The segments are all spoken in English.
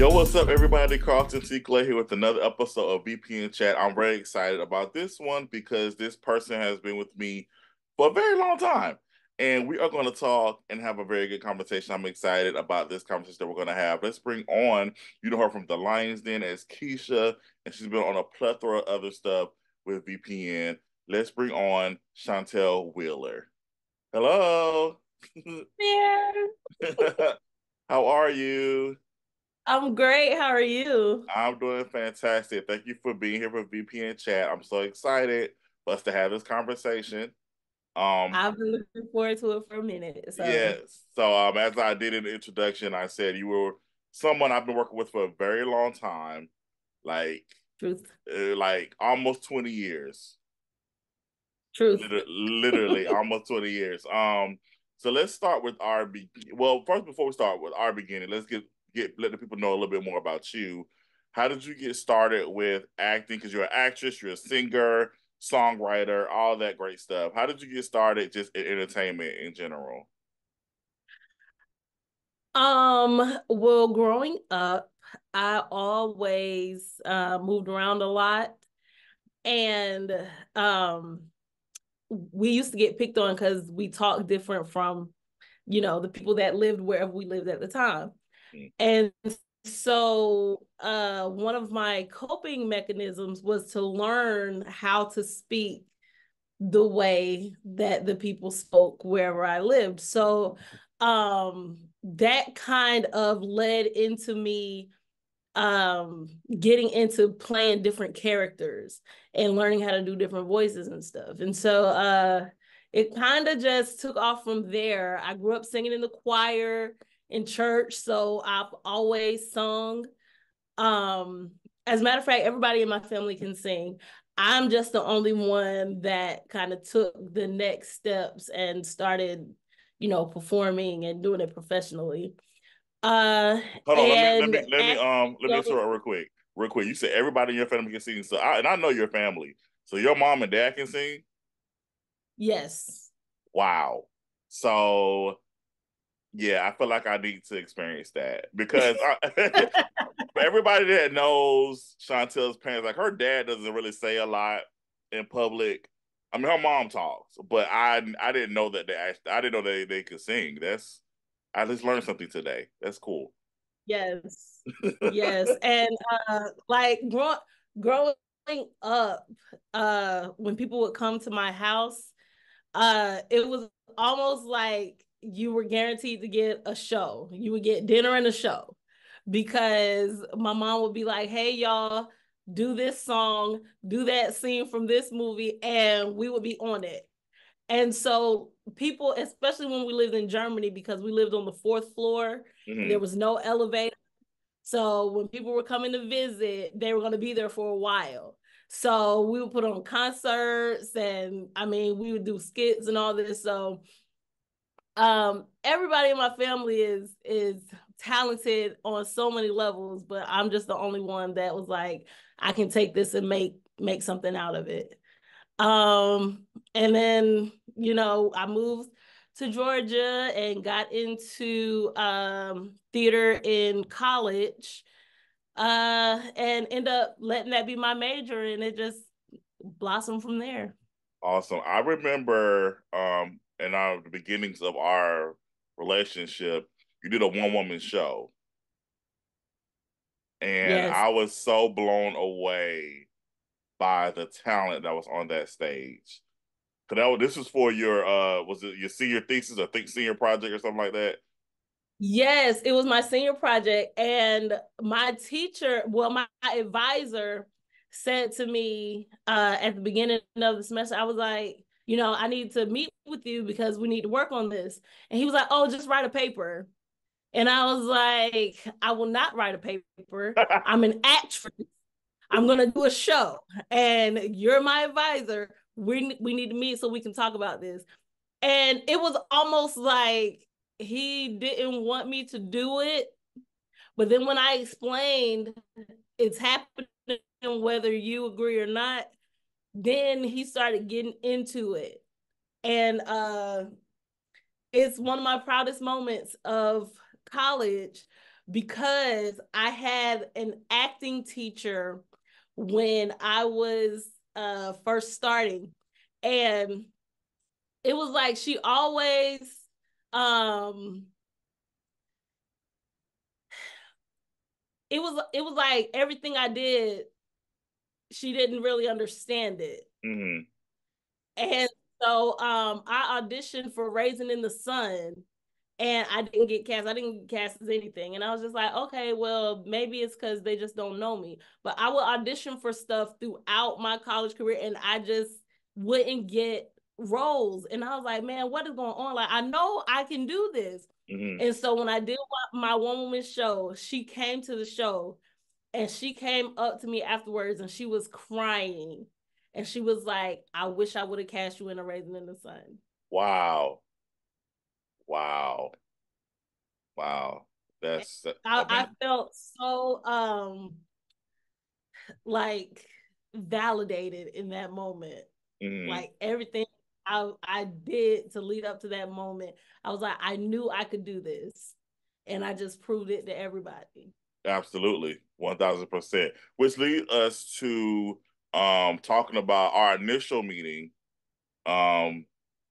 Yo, what's up, everybody? Karlton T. Clay here with another episode of VPN Chat. I'm very excited about this one because this person has been with me for a very long time. And we are going to talk and have a very good conversation. I'm excited about this conversation that we're going to have. Let's bring on, you know her from The Lyons Den as Keisha, and she's been on a plethora of other stuff with VPN. Let's bring on Shantelle Wheeler. Hello. Yeah. How are you? I'm great. How are you? I'm doing fantastic. Thank you for being here for VPN chat. I'm so excited for us to have this conversation. Um, I've been looking forward to it for a minute. So. Yes. So um, as I did in the introduction, I said you were someone I've been working with for a very long time, like truth, uh, like almost 20 years. Truth. Literally, literally almost 20 years. Um, so let's start with our be- well, first before we start with our beginning, let's get get let the people know a little bit more about you. How did you get started with acting? Because you're an actress, you're a singer, songwriter, all that great stuff. How did you get started just in entertainment in general? Um, well, growing up, I always uh, moved around a lot. And um, we used to get picked on because we talked different from, you know, the people that lived wherever we lived at the time. And so uh, one of my coping mechanisms was to learn how to speak the way that the people spoke wherever I lived. So um, that kind of led into me um getting into playing different characters and learning how to do different voices and stuff. And so uh it kind of just took off from there. I grew up singing in the choir in church, so I've always sung. Um, as a matter of fact, everybody in my family can sing. I'm just the only one that kind of took the next steps and started, you know, performing and doing it professionally. Uh, hold on, and, let me let me let me um let me interrupt real quick, real quick. You said everybody in your family can sing, so I, and I know your family. So your mom and dad can sing. Yes. Wow. So yeah, I feel like I need to experience that because I, everybody that knows Shantelle's parents, like her dad doesn't really say a lot in public. I mean, her mom talks, but I I didn't know that they actually, I didn't know they they could sing. That's I just learned something today. That's cool. Yes, yes, and uh, like grow, growing up, uh, when people would come to my house, uh, it was almost like you were guaranteed to get a show. You would get dinner and a show because my mom would be like, hey, y'all, do this song, do that scene from this movie, and we would be on it. And so people, especially when we lived in Germany, because we lived on the fourth floor, mm-hmm. there was no elevator. So when people were coming to visit, they were going to be there for a while. So we would put on concerts and I mean, we would do skits and all this. So um everybody in my family is is talented on so many levels but i'm just the only one that was like i can take this and make make something out of it. Um and then you know i moved to georgia and got into um theater in college uh and end up letting that be my major and it just blossomed from there. Awesome. I remember um in our the beginnings of our relationship, you did a one woman show. And yes. I was so blown away by the talent that was on that stage. Cause that this was for your uh was it your senior thesis or think senior project or something like that? Yes, it was my senior project. And my teacher, well, my advisor said to me uh at the beginning of the semester, I was like, you know, I need to meet with you because we need to work on this. And he was like, oh, just write a paper. And I was like, I will not write a paper. I'm an actress. I'm gonna do a show, and you're my advisor. We we need to meet so we can talk about this. And it was almost like he didn't want me to do it, but then when I explained it's happening whether you agree or not, then he started getting into it. And uh it's one of my proudest moments of college because I had an acting teacher when I was uh first starting and it was like she always um it was it was like everything I did she didn't really understand it. Mm-hmm. And so um I auditioned for Raisin in the Sun and I didn't get cast. I didn't get cast as anything. And I was just like, okay, well, maybe it's because they just don't know me. But I would audition for stuff throughout my college career and I just wouldn't get roles. And I was like, man, what is going on? Like, I know I can do this. Mm-hmm. And so when I did my one woman show, she came to the show and she came up to me afterwards and she was crying. And she was like, I wish I would have cast you in a Raisin in the Sun. Wow. Wow. Wow. That's I, I felt so um like validated in that moment. Mm-hmm. Like everything I I did to lead up to that moment, I was like, I knew I could do this. And I just proved it to everybody. Absolutely. One thousand percent. Which leads us to um talking about our initial meeting. Um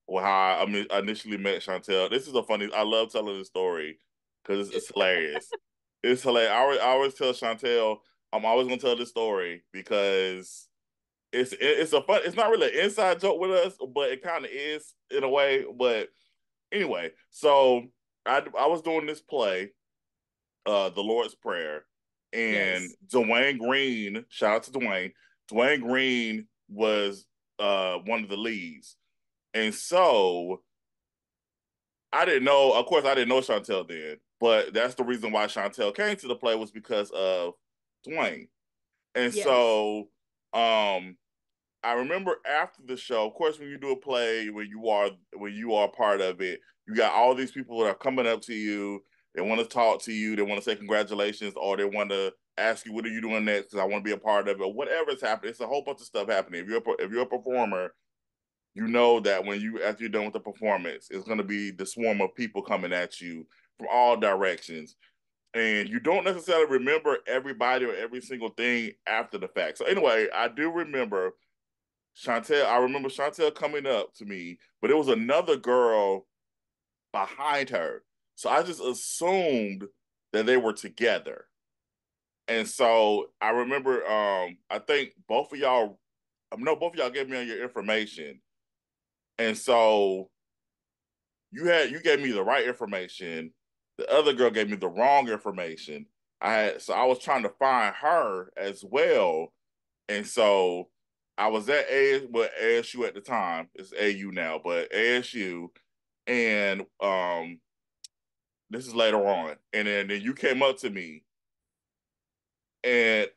well, how I initially met Shantelle. This is a funny. I love telling this story because it's, it's hilarious. it's hilarious. I always, I always tell Shantelle I'm always gonna tell this story because it's it's a fun. It's not really an inside joke with us, but it kind of is in a way. But anyway, so I I was doing this play, uh, the Lord's Prayer, and yes. Dwayne Green. Shout out to Dwayne. Dwayne Green was uh one of the leads, and so I didn't know. Of course, I didn't know Shantelle then, but that's the reason why Shantelle came to the play was because of Dwayne, and yes. so um I remember after the show, of course, when you do a play, when you are when you are part of it, you got all these people that are coming up to you. They want to talk to you. They want to say congratulations, or they want to ask you, "What are you doing next?" Because I want to be a part of it. Whatever Whatever's happening, it's a whole bunch of stuff happening. If you're a, if you're a performer, you know that when you after you're done with the performance, it's going to be the swarm of people coming at you from all directions and you don't necessarily remember everybody or every single thing after the fact. So anyway, I do remember Shantelle. I remember Shantelle coming up to me, but it was another girl behind her. So I just assumed that they were together. And so I remember um I think both of y'all um, no, both of y'all gave me your information. And so you had you gave me the right information the other girl gave me the wrong information. I had so I was trying to find her as well, and so I was at A well, ASU at the time. It's AU now, but ASU, and um, this is later on, and then, then you came up to me, and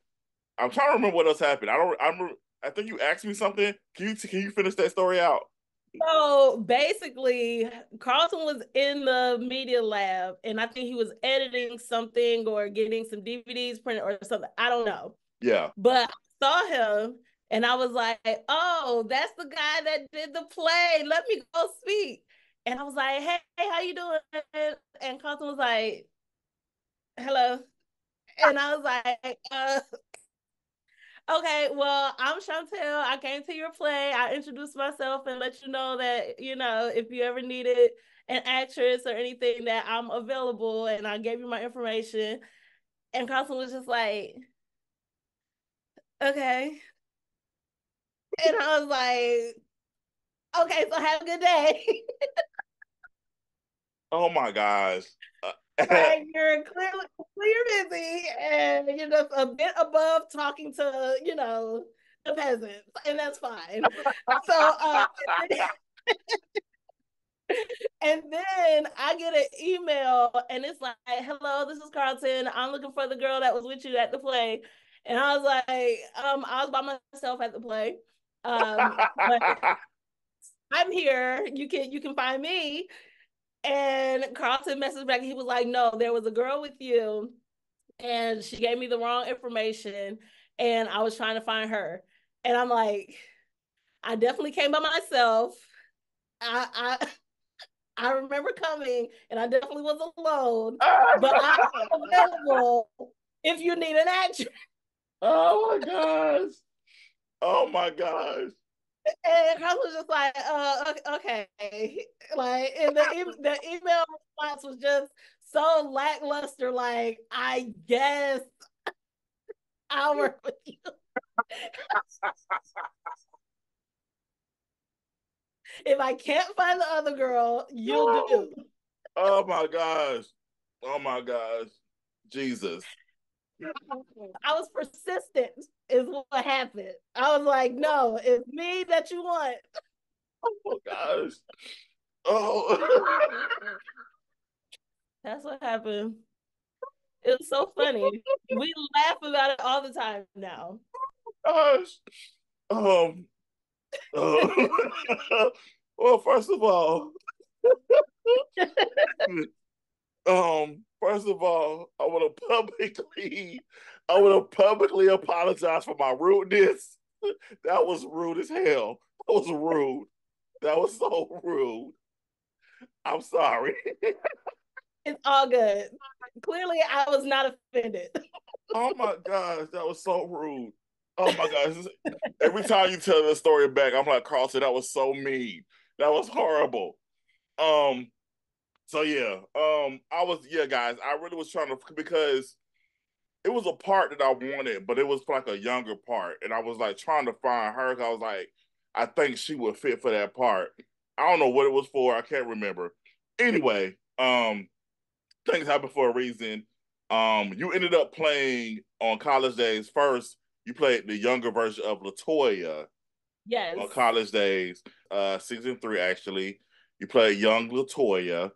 I'm trying to remember what else happened. I don't. I'm. I think you asked me something. Can you can you finish that story out? So basically, Karlton was in the media lab, and I think he was editing something or getting some DVDs printed or something. I don't know. Yeah. But I saw him, and I was like, "Oh, that's the guy that did the play. Let me go speak." And I was like, "Hey, how you doing?" And Karlton was like, "Hello," and I was like, uh, Okay, well, I'm Shantelle. I came to your play. I introduced myself and let you know that, you know, if you ever needed an actress or anything, that I'm available. And I gave you my information. And Karlton was just like, okay. And I was like, okay, so have a good day. oh my gosh. Uh, right, you're clearly clear busy and you're just a bit above talking to, you know, the peasants, and that's fine. so uh, and then I get an email and it's like, hello, this is Karlton. I'm looking for the girl that was with you at the play. And I was like, um, I was by myself at the play. Um, I'm here. You can you can find me. And Karlton messaged back. He was like, No, there was a girl with you, and she gave me the wrong information, and I was trying to find her. And I'm like, I definitely came by myself. I I I remember coming, and I definitely was alone. but I'm available if you need an actress. Oh my gosh! Oh my gosh! And I was just like, uh, okay, like, and the the email response was just so lackluster. Like, I guess I'll work with you. if I can't find the other girl, you'll oh. do. Oh my gosh. Oh my gosh. Jesus. I was persistent, is what happened. I was like, no, it's me that you want. Oh gosh. Oh. That's what happened. It was so funny. we laugh about it all the time now. Gosh. Um. Uh, well, first of all, um, first of all, I want to publicly, I want to publicly apologize for my rudeness. That was rude as hell. That was rude. That was so rude. I'm sorry. it's all good. Clearly, I was not offended. oh my gosh, that was so rude. Oh my gosh. Every time you tell the story back, I'm like, Karlton, that was so mean. That was horrible. Um, so yeah, um, I was yeah, guys, I really was trying to because it was a part that I wanted, but it was like a younger part, and I was like trying to find her. I was like, I think she would fit for that part. I don't know what it was for. I can't remember. Anyway, um, things happen for a reason. Um, you ended up playing on College Daze first. You played the younger version of Latoya. Yes. On College Daze, uh, season three actually. You played young Latoya.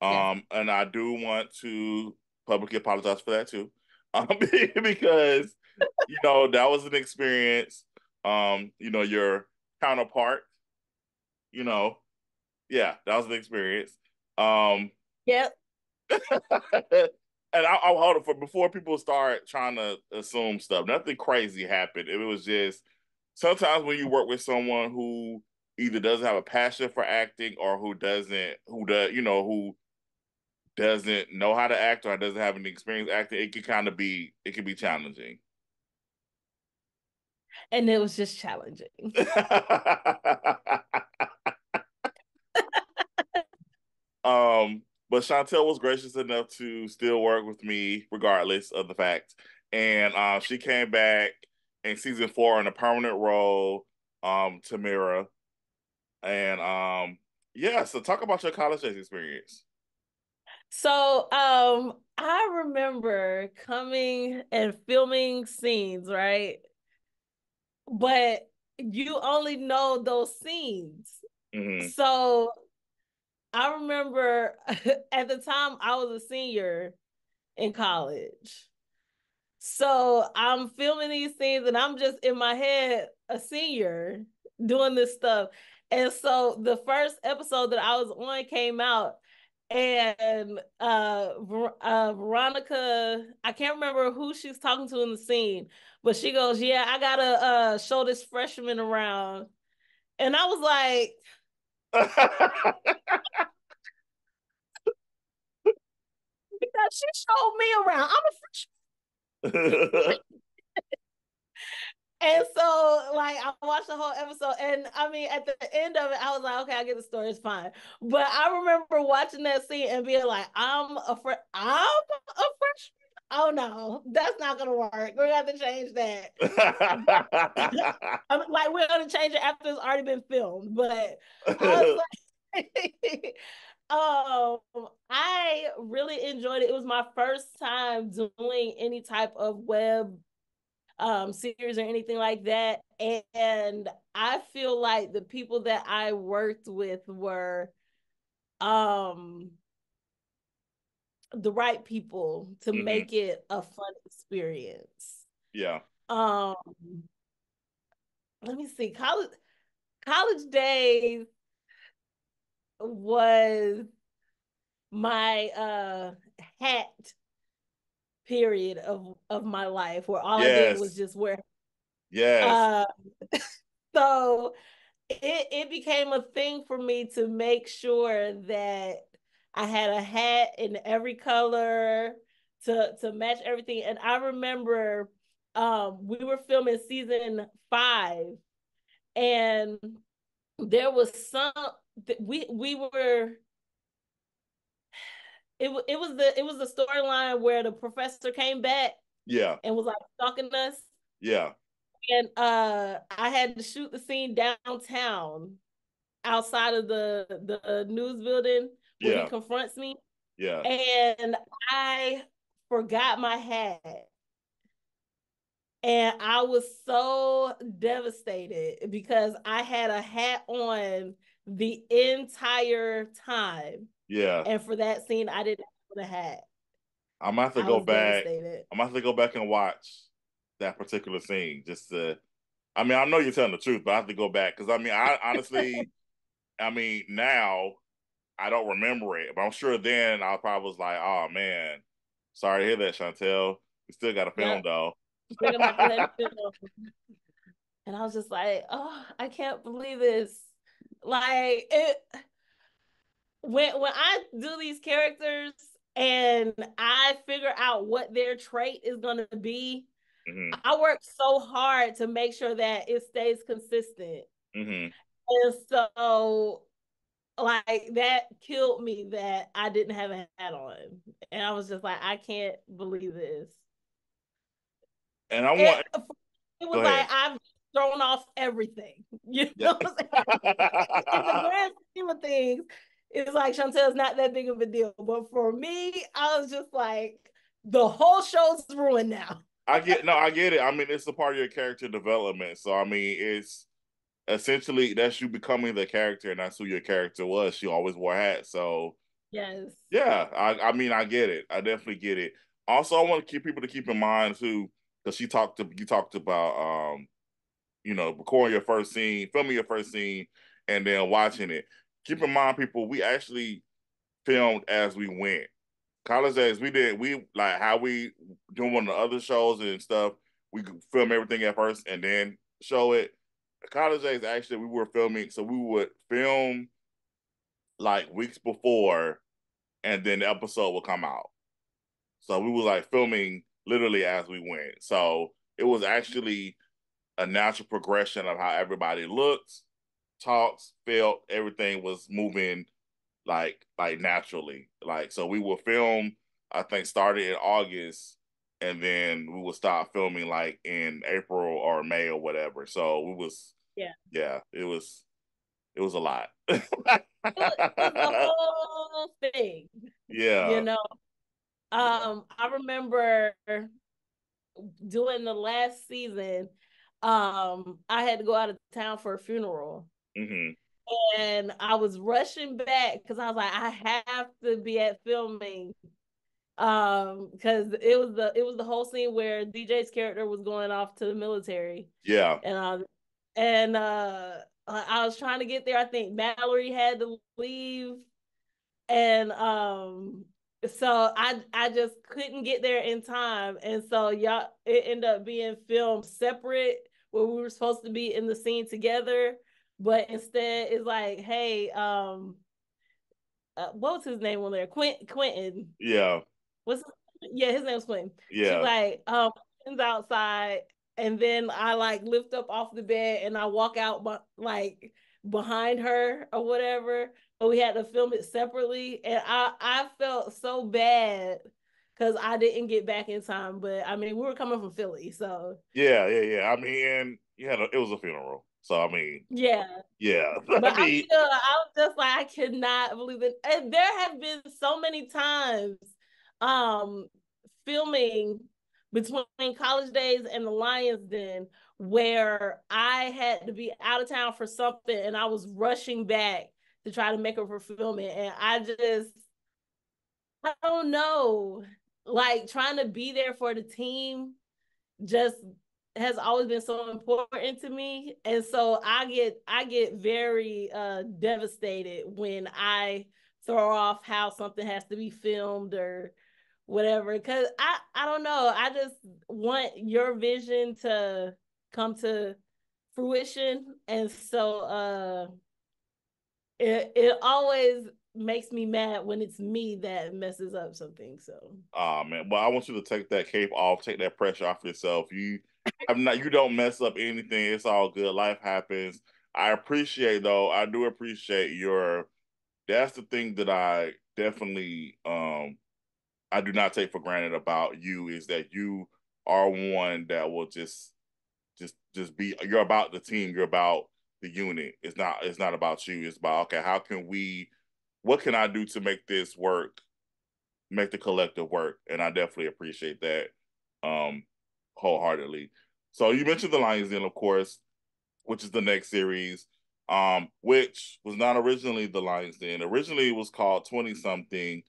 Um, yes. and I do want to publicly apologize for that too. Um, because you know, that was an experience. Um, you know, your counterpart, you know, yeah, that was an experience. Um, yep. and I, will hold it for before people start trying to assume stuff. Nothing crazy happened. It was just sometimes when you work with someone who either doesn't have a passion for acting or who doesn't, who does, you know, who doesn't know how to act or doesn't have any experience acting, it could kind of be, it could be challenging. And it was just challenging. um, but Shantelle was gracious enough to still work with me regardless of the fact. And uh, she came back in season four in a permanent role, um, Tamira. And um, yeah, so talk about your College Daze experience. So um I remember coming and filming scenes, right? But you only know those scenes. Mm-hmm. So I remember at the time I was a senior in college. So I'm filming these scenes and I'm just in my head a senior doing this stuff. And so the first episode that I was on came out and uh, uh Veronica, I can't remember who she's talking to in the scene, but she goes, "Yeah, I got to uh show this freshman around." And I was like, because she showed me around. I'm a freshman. and so, like, I watched the whole episode, and I mean, at the end of it, I was like, okay, I get the story, it's fine. But I remember watching that scene and being like, I'm a friend, I'm a freshman. Oh no, that's not gonna work. We're gonna have to change that. I'm like, we're gonna change it after it's already been filmed. But I was like, um, I really enjoyed it. It was my first time doing any type of web um series or anything like that. And I feel like the people that I worked with were um the right people to mm-hmm. make it a fun experience. Yeah. Um let me see. College College Daze was my uh hat period of of my life where all yes. I did was just wear Yes. Uh, so it it became a thing for me to make sure that I had a hat in every color to to match everything. And I remember um we were filming season five and there was some we we were it, it was the it was the storyline where the professor came back yeah. and was like stalking us. Yeah. And uh i had to shoot the scene downtown outside of the the news building where yeah. he confronts me. Yeah. And i forgot my hat. And I was so devastated because I had a hat on the entire time. Yeah. And for that scene, I didn't have a hat. I'm gonna have to I go back. Devastated. I'm gonna have to go back and watch that particular scene just to. I mean, I know you're telling the truth, but I have to go back because I mean, I honestly, I mean, now I don't remember it, but I'm sure then I probably was like, "Oh man, sorry to hear that, Shantelle. We still got a film yep. though." and I was just like, "Oh, I can't believe this!" Like it when when I do these characters and I figure out what their trait is going to be, mm-hmm. I work so hard to make sure that it stays consistent. Mm-hmm. And so, like, that killed me that I didn't have a hat on. And I was just like, I can't believe this. And I want. It, it was like, I've thrown off everything. You know, yeah. in the grand scheme of things, it's like Shantelle's not that big of a deal. But for me, I was just like, the whole show's ruined now. I get no, I get it. I mean, it's a part of your character development. So I mean, it's essentially that's you becoming the character, and that's who your character was. She always wore hats. So yes, yeah. I, I mean, I get it. I definitely get it. Also, I want to keep people to keep in mind too, because she talked to you talked about um, you know, recording your first scene, filming your first scene, and then watching it keep in mind, people, we actually filmed as we went. College Daze, we did we like how we doing one of the other shows and stuff. We film everything at first and then show it. College Daze, actually, we were filming, so we would film like weeks before, and then the episode would come out. So we were like filming literally as we went. So it was actually a natural progression of how everybody looked talks, felt everything was moving like like naturally. Like so we will film, I think started in August and then we will stop filming like in April or May or whatever. So we was yeah. Yeah, it was it was a lot. it, was, was whole thing. Yeah. You know. Um I remember doing the last season um I had to go out of town for a funeral Mm-hmm. And I was rushing back because I was like, I have to be at filming. Um, because it was the it was the whole scene where DJ's character was going off to the military. Yeah. And I and uh I was trying to get there. I think Mallory had to leave. And um so I I just couldn't get there in time. And so y'all it ended up being filmed separate where we were supposed to be in the scene together but instead it's like, hey, um, uh, what was his name on there? Quint Quentin. Yeah. What's yeah, his name's Quentin. Yeah. She's like, um, Quentin's outside, and then I like lift up off the bed and I walk out, but like behind her or whatever. But we had to film it separately, and I I felt so bad because I didn't get back in time. But I mean, we were coming from Philly, so yeah, yeah, yeah. I mean, and you had a, it was a funeral. So I mean, yeah, yeah. But I, mean, I, I was just like, I cannot believe it. And there have been so many times, um, filming between College Daze and the Lyons Den where I had to be out of town for something and I was rushing back to try to make up for filming, and I just, I don't know, like trying to be there for the team just has always been so important to me and so i get i get very uh devastated when i throw off how something has to be filmed or whatever because i i don't know i just want your vision to come to fruition. And so uh it it always makes me mad when it's me that messes up something. So oh man. Well, I want you to take that cape off, take that pressure off yourself. You I'm not you don't mess up anything. It's all good. Life happens. I appreciate though, I do appreciate your that's the thing that I definitely um I do not take for granted about you is that you are one that will just just just be you're about the team, you're about the unit. It's not it's not about you. It's about okay, how can we what can I do to make this work, make the collective work? And I definitely appreciate that um wholeheartedly. So you mentioned the Lyons Den, of course, which is the next series, um, which was not originally the Lyons Den. Originally it was called 20 something.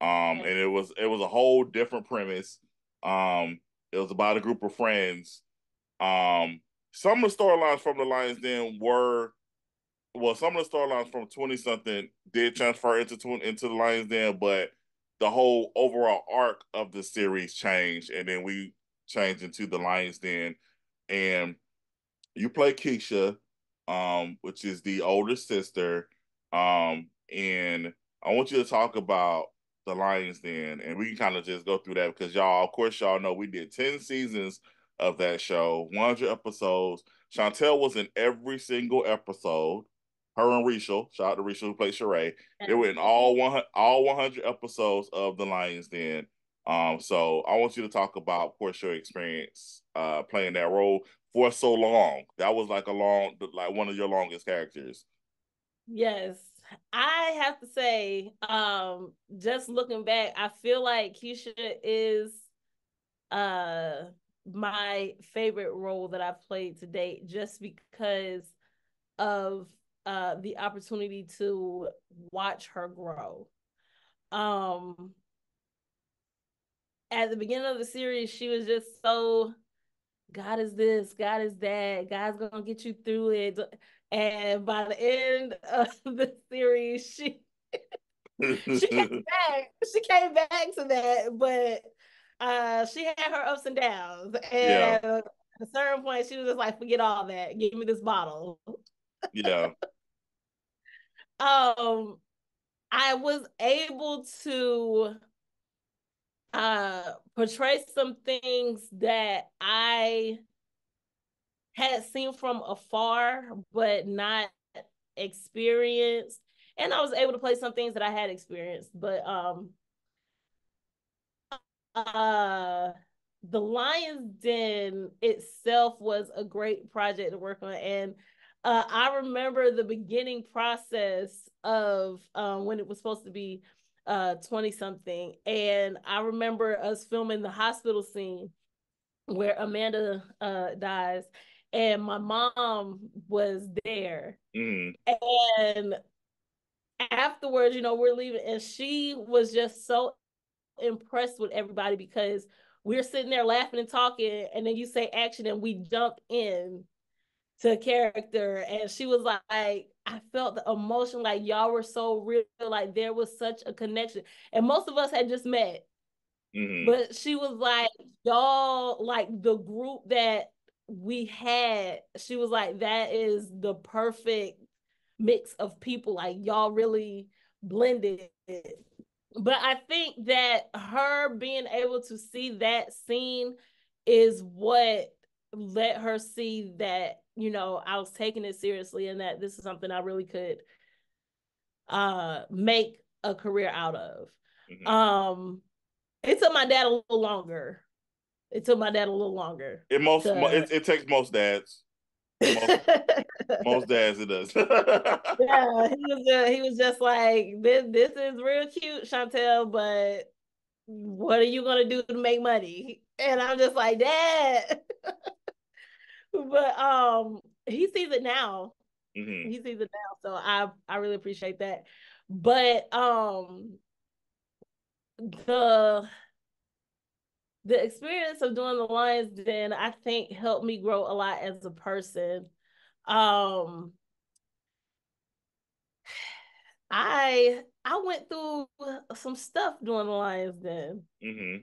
Um, and it was it was a whole different premise. Um, it was about a group of friends. Um, some of the storylines from the Lyons Den were well, some of the storylines from 20 something did transfer into into the Lyons Den, but the whole overall arc of the series changed, and then we changed into the Lyons Den. And you play Keisha, um, which is the older sister. Um, and I want you to talk about the Lyons Den, and we can kind of just go through that because y'all, of course, y'all know we did 10 seasons of that show, 100 episodes. Shantelle was in every single episode. Her and Rachel, shout out to Rachel who played Sheree. They were in all one all 100 episodes of the Lyons Den. Um, so I want you to talk about, of course, your experience uh, playing that role for so long. That was like a long, like one of your longest characters. Yes, I have to say, um, just looking back, I feel like Keisha is uh my favorite role that I've played to date just because of uh the opportunity to watch her grow. Um at the beginning of the series, she was just so God is this, God is that, God's gonna get you through it. And by the end of the series, she she came back. She came back to that, but uh, she had her ups and downs. And yeah. at a certain point, she was just like, "Forget all that. Give me this bottle." Yeah. um, I was able to uh portray some things that I had seen from afar, but not experienced. And I was able to play some things that I had experienced, but um uh the Lyons Den itself was a great project to work on. And uh, I remember the beginning process of um, when it was supposed to be uh 20 something. And I remember us filming the hospital scene where Amanda uh dies and my mom was there. Mm. And afterwards, you know, we're leaving, and she was just so impressed with everybody because we're sitting there laughing and talking, and then you say action, and we jump in to character, and she was like, I felt the emotion, like y'all were so real, like there was such a connection, and most of us had just met. Mm-hmm. But she was like, y'all, like the group that we had, she was like, that is the perfect mix of people. Like y'all really blended. But I think that her being able to see that scene is what let her see that, you know, I was taking it seriously and that this is something I really could uh make a career out of. Mm-hmm. Um it took my dad a little longer it took my dad a little longer. It most to... it, it takes most dads. Most, most dads it does. yeah, he was just, he was just like this. This is real cute, Shantelle, but what are you gonna do to make money? And I'm just like, Dad. but um, he sees it now. Mm-hmm. He sees it now, so I I really appreciate that. But um, the the experience of doing the Lyons Den, I think, helped me grow a lot as a person. Um, I I went through some stuff doing the Lyons Den. Mm-hmm.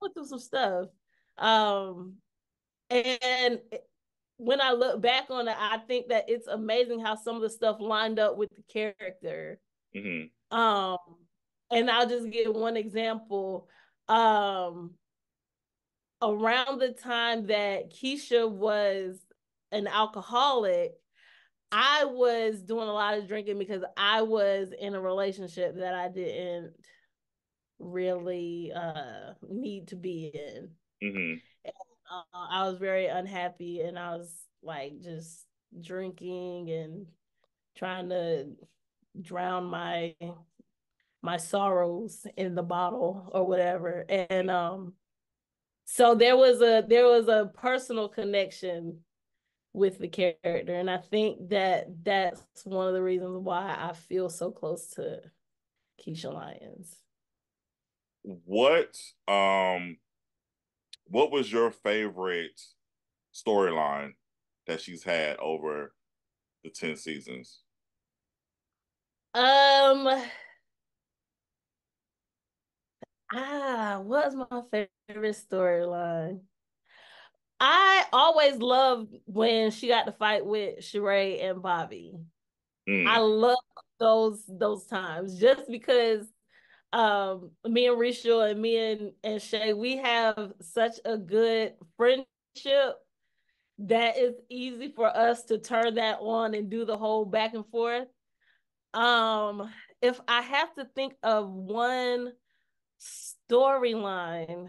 Went through some stuff, um, and when I look back on it, I think that it's amazing how some of the stuff lined up with the character. Mm-hmm. Um, and I'll just give one example. Um, around the time that Keisha was an alcoholic, I was doing a lot of drinking because I was in a relationship that I didn't really uh need to be in. Mm-hmm. Uh, I was very unhappy and I was like just drinking and trying to drown my my sorrows in the bottle or whatever. And um so there was a there was a personal connection with the character. And i think that that's one of the reasons why i feel so close to keisha lyons. What um what was your favorite storyline that she's had over the 10 seasons um ah what's my favorite storyline I always loved when she got to fight with Sheree and Bobby. Mm. I love those those times just because um me and Rachel and me and, and Shay, we have such a good friendship that it's easy for us to turn that on and do the whole back and forth. Um, if I have to think of one storyline,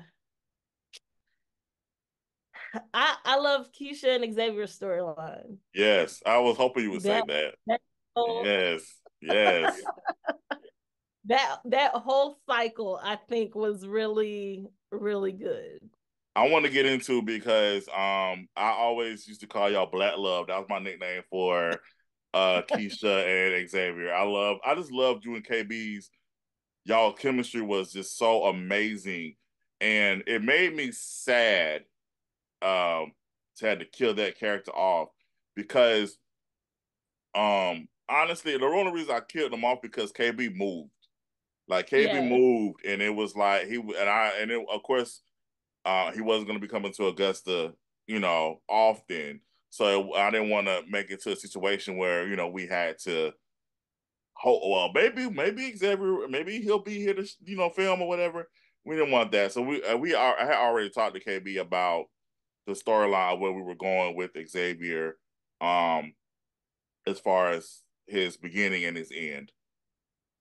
I I love Keisha and Xavier's storyline. Yes, I was hoping you would that, say that. that yes, yes. that that whole cycle, I think, was really really good. I want to get into because um I always used to call y'all Black Love. That was my nickname for uh Keisha and Xavier. I love I just love you and KB's y'all chemistry was just so amazing. And it made me sad um to had to kill that character off because um honestly the only reason I killed him off because KB moved. Like KB yeah. moved and it was like he and I and it, of course uh he wasn't gonna be coming to Augusta, you know, often. So I didn't want to make it to a situation where, you know, we had to Hold, well, maybe maybe Xavier, maybe he'll be here to you know film or whatever. We didn't want that, so we uh, we are, I had already talked to KB about the storyline where we were going with Xavier, um, as far as his beginning and his end.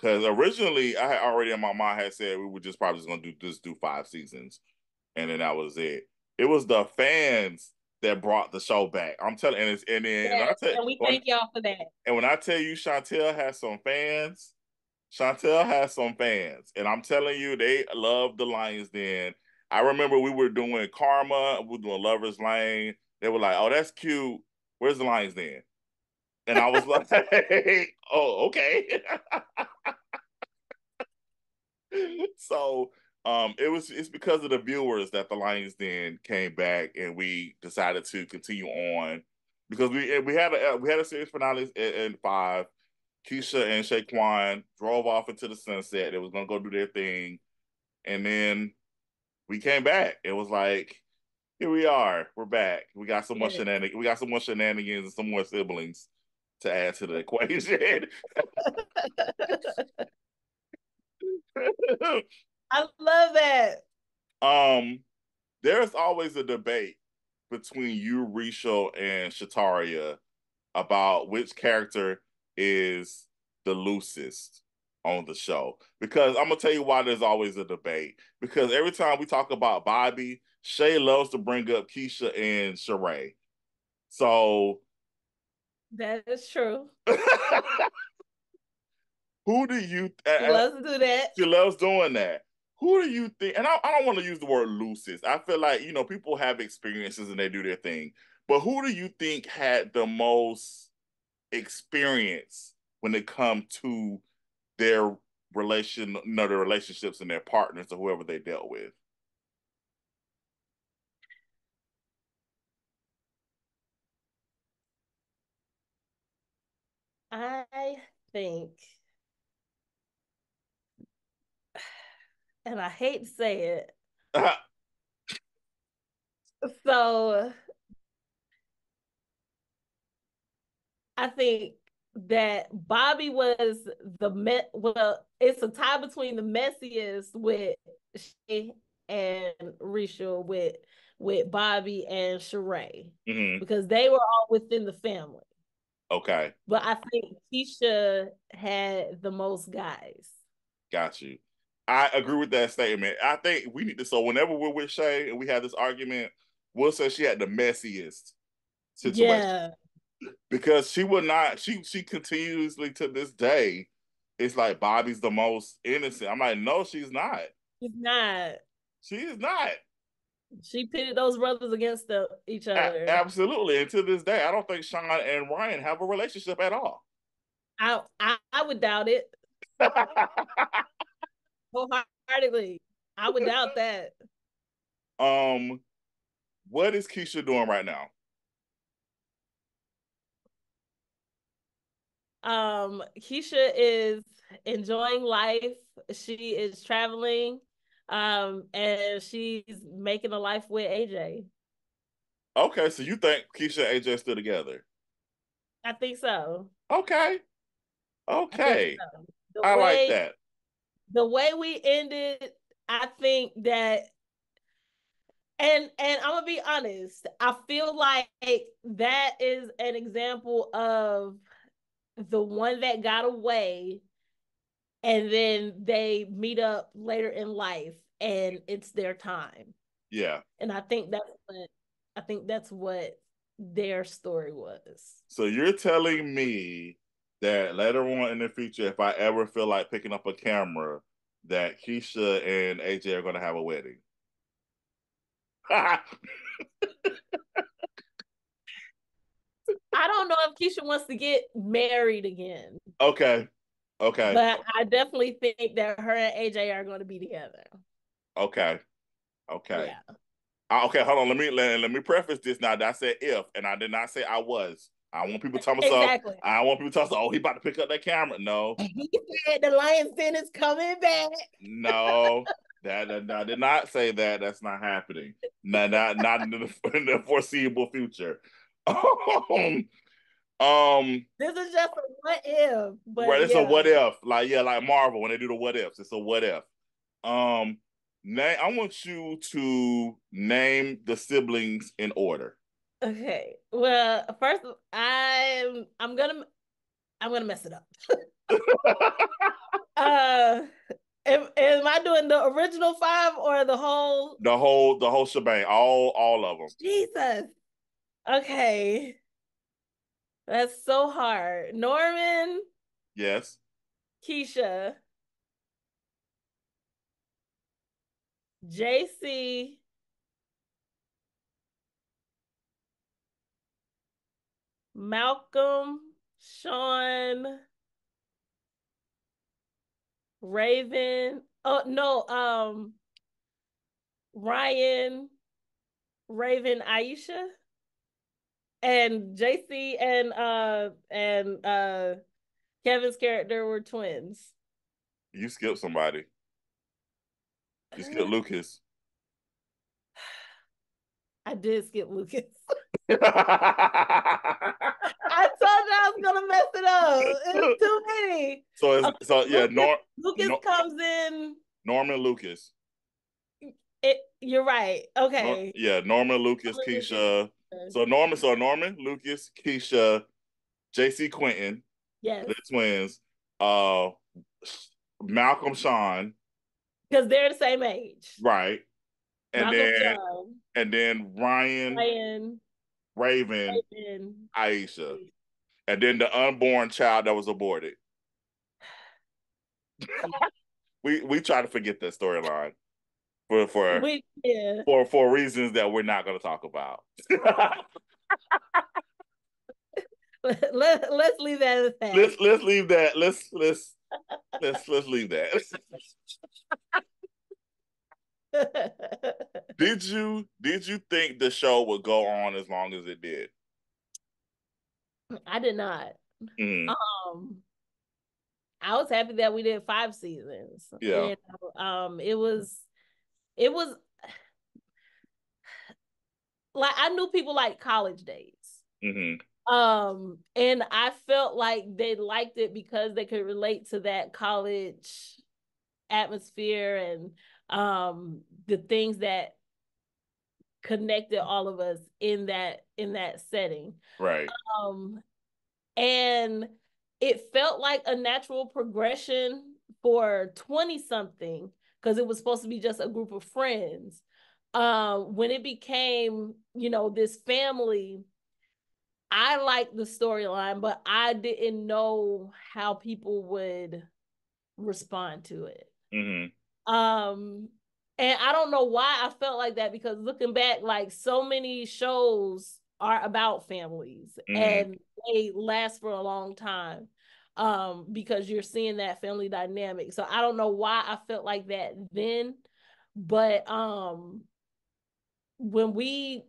Because originally, I had already in my mind had said we were just probably just gonna do just do five seasons, and then that was it. It was the fans that brought the show back. I'm telling, and it's and then yes, and, and we thank y'all for that. And when I tell you, Shantelle has some fans. Shantelle has some fans, and I'm telling you, they love the Lyons Den I remember we were doing Karma, we were doing Lover's Lane. They were like, "Oh, that's cute. Where's the Lyons Den?" And I was like, "Oh, okay." so um, it was it's because of the viewers that the Lyons Den came back, and we decided to continue on because we we had a we had a series finale in, in five. Keisha and Shaquan drove off into the sunset. They was gonna go do their thing, and then we came back. It was like, here we are. We're back. We got some more shenanigans. We got so much shenanigans and some more siblings to add to the equation. I love that. Um, there's always a debate between you, Risho, and Shataria about which character is the loosest on the show because I'm gonna tell you why there's always a debate. Because every time we talk about Bobby, Shay loves to bring up Keisha and Sheree. So that is true. Who do you? She loves to do that. She loves doing that. Who do you think? And I, I don't want to use the word loosest. I feel like you know people have experiences and they do their thing. But who do you think had the most experience when it come to their relation, you know, their relationships and their partners or whoever they dealt with. I think, and I hate to say it. so I think that Bobby was the met well, it's a tie between the messiest with she and Risha with with Bobby and Sheree Mhm. because they were all within the family. Okay, But I think Keisha had the most guys. got you. I agree with that statement. I think we need to. So whenever we're with Shay and we have this argument, we'll say she had the messiest situation Yeah. because she would not. She she continuously to this day, it's like Bobby's the most innocent. I'm like, no, she's not. She's not. She is not. She pitted those brothers against the, each A- other. absolutely. And to this day, I don't think Sean and Ryan have a relationship at all. I, I I would doubt it wholeheartedly. I would doubt that. um, what is Keisha doing right now? Um, Keisha is enjoying life. She is traveling, um, and she's making a life with AJ. Okay, so you think Keisha and AJ still together? I think so. Okay. I Okay. so. I way, like that. The way we ended, I think that and and I'm gonna be honest, I feel like that is an example of the one that got away and then they meet up later in life and it's their time. Yeah. And I think that's what I think that's what their story was. So you're telling me that later on in the future, if I ever feel like picking up a camera, that Keisha and AJ are gonna have a wedding. I don't know if Keisha wants to get married again, okay. Okay. but I definitely think that her and AJ are going to be together. Okay. Okay. Yeah. Uh, okay, hold on. Let me let, let me preface this now. That I said if, and I did not say I was. I want people me so. Exactly. I want people telling me, oh, he about to pick up that camera. No, He said the Lyons Den is coming back. no, that, that I did not say that. That's not happening. Not not not in the, in the foreseeable future. Um, um, This is just a what if, but right, it's yeah. a what if. Like yeah, like Marvel when they do the what ifs. It's a what if. Um, name. I want you to name the siblings in order. Okay. Well, first I'm I'm gonna I'm gonna mess it up. uh am, am I doing the original five or the whole the whole the whole shebang, all all of them. Jesus? Okay. That's so hard. Norman, Yes. Keisha, JC, Malcolm, Sean, Raven. Oh no, um Ryan, Raven, Aisha, and JC and uh and uh Kevin's character were twins. You skipped somebody. You skipped Lucas. I did skip Lucas. I told you I was gonna mess it up. It's too many. So it's, Okay, so yeah, Nor- Lucas No- comes in. Norman Lucas. It, you're right. Nor- Okay. yeah, Norman Lucas, Norman Lucas. Keisha. So Norman, so Norman, Lucas, Keisha, JC Quentin, yes, the twins, uh Malcolm Sean, because they're the same age. right. And Malcolm then John, and then Ryan, Ryan, Raven, Raven. Aisha. And then the unborn child that was aborted. we we try to forget that storyline for for We yeah. for for reasons that we're not going to talk about. Let, let, let's leave that at that. let's let's leave that. Let's let's let's let's leave that. did you did you think the show would go on as long as it did? I did not. Mhm. Um, I was happy that we did five seasons. Yeah. Know, um, it was, it was like I knew people like College Daze. Mhm. Um, and I felt like they liked it because they could relate to that college atmosphere and um the things that connected all of us in that in that setting. Right. Um and it felt like a natural progression for 20 something because it was supposed to be just a group of friends. Um, when it became, you know, this family, I liked the storyline, but I didn't know how people would respond to it. Mm-hmm. Um, and I don't know why I felt like that because looking back, like so many shows are about families mm-hmm. and they last for a long time um because you're seeing that family dynamic so i don't know why i felt like that then but um when we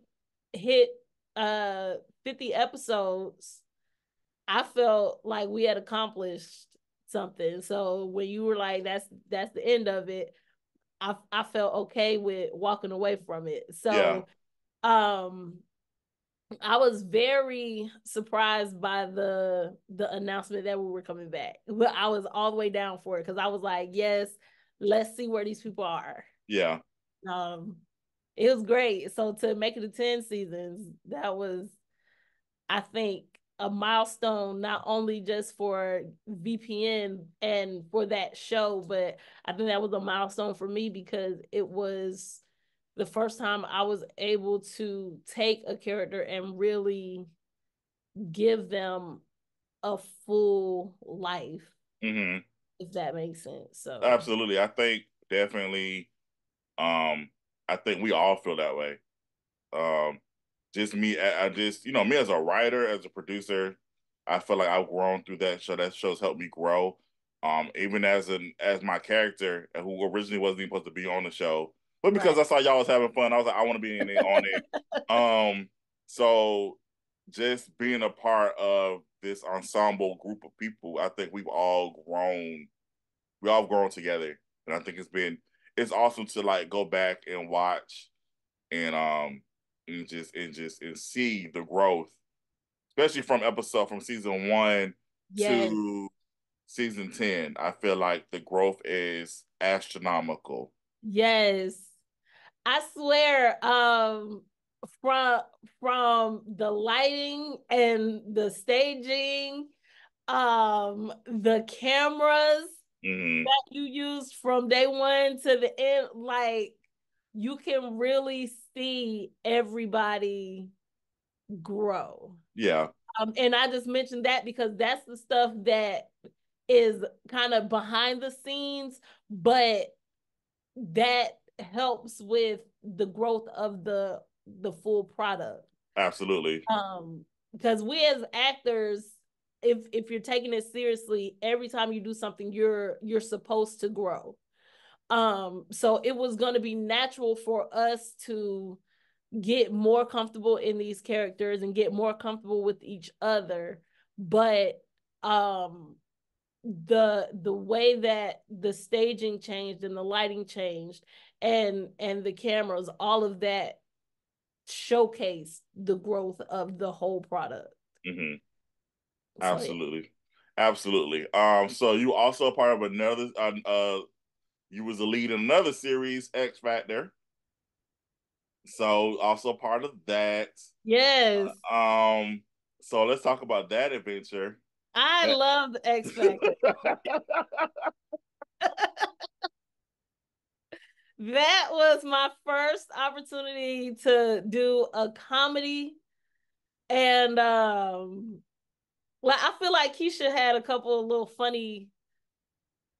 hit uh 50 episodes i felt like we had accomplished something so when you were like that's that's the end of it i i felt okay with walking away from it so yeah. um I was very surprised by the the announcement that we were coming back. But I was all the way down for it because I was like, yes, let's see where these people are. Yeah. Um, it was great. So to make it to 10 seasons, that was I think a milestone not only just for VPN and for that show, but I think that was a milestone for me because it was the first time I was able to take a character and really give them a full life. Mm-hmm. If that makes sense. So absolutely. I think definitely um I think we all feel that way. Um just me I, I just you know me as a writer, as a producer, I feel like I've grown through that show. That show's helped me grow. Um, even as an as my character who originally wasn't even supposed to be on the show, but because right. I saw y'all was having fun, I was like, I want to be in it on it. um, so just being a part of this ensemble group of people, I think we've all grown. We all grown together, and I think it's been it's awesome to like go back and watch, and um, and just and just and see the growth, especially from episode from season one yes. to season ten. I feel like the growth is astronomical. Yes. I swear, um, from from the lighting and the staging, um, the cameras mm-hmm. that you used from day one to the end, like you can really see everybody grow. Yeah. Um, and I just mentioned that because that's the stuff that is kind of behind the scenes, but that helps with the growth of the the full product. Absolutely. Um, because we as actors, if if you're taking it seriously, every time you do something, you're you're supposed to grow. Um, so it was gonna be natural for us to get more comfortable in these characters and get more comfortable with each other. But um the the way that the staging changed and the lighting changed and and the cameras all of that showcase the growth of the whole product mm-hmm. absolutely yeah. absolutely um so you also a part of another uh, uh you was a lead in another series EX-Factor. So also part of that. Yes. Uh, um so let's talk about that adventure. I that- love EX-Factor. That was my first opportunity to do a comedy. And um like I feel like Keisha had a couple of little funny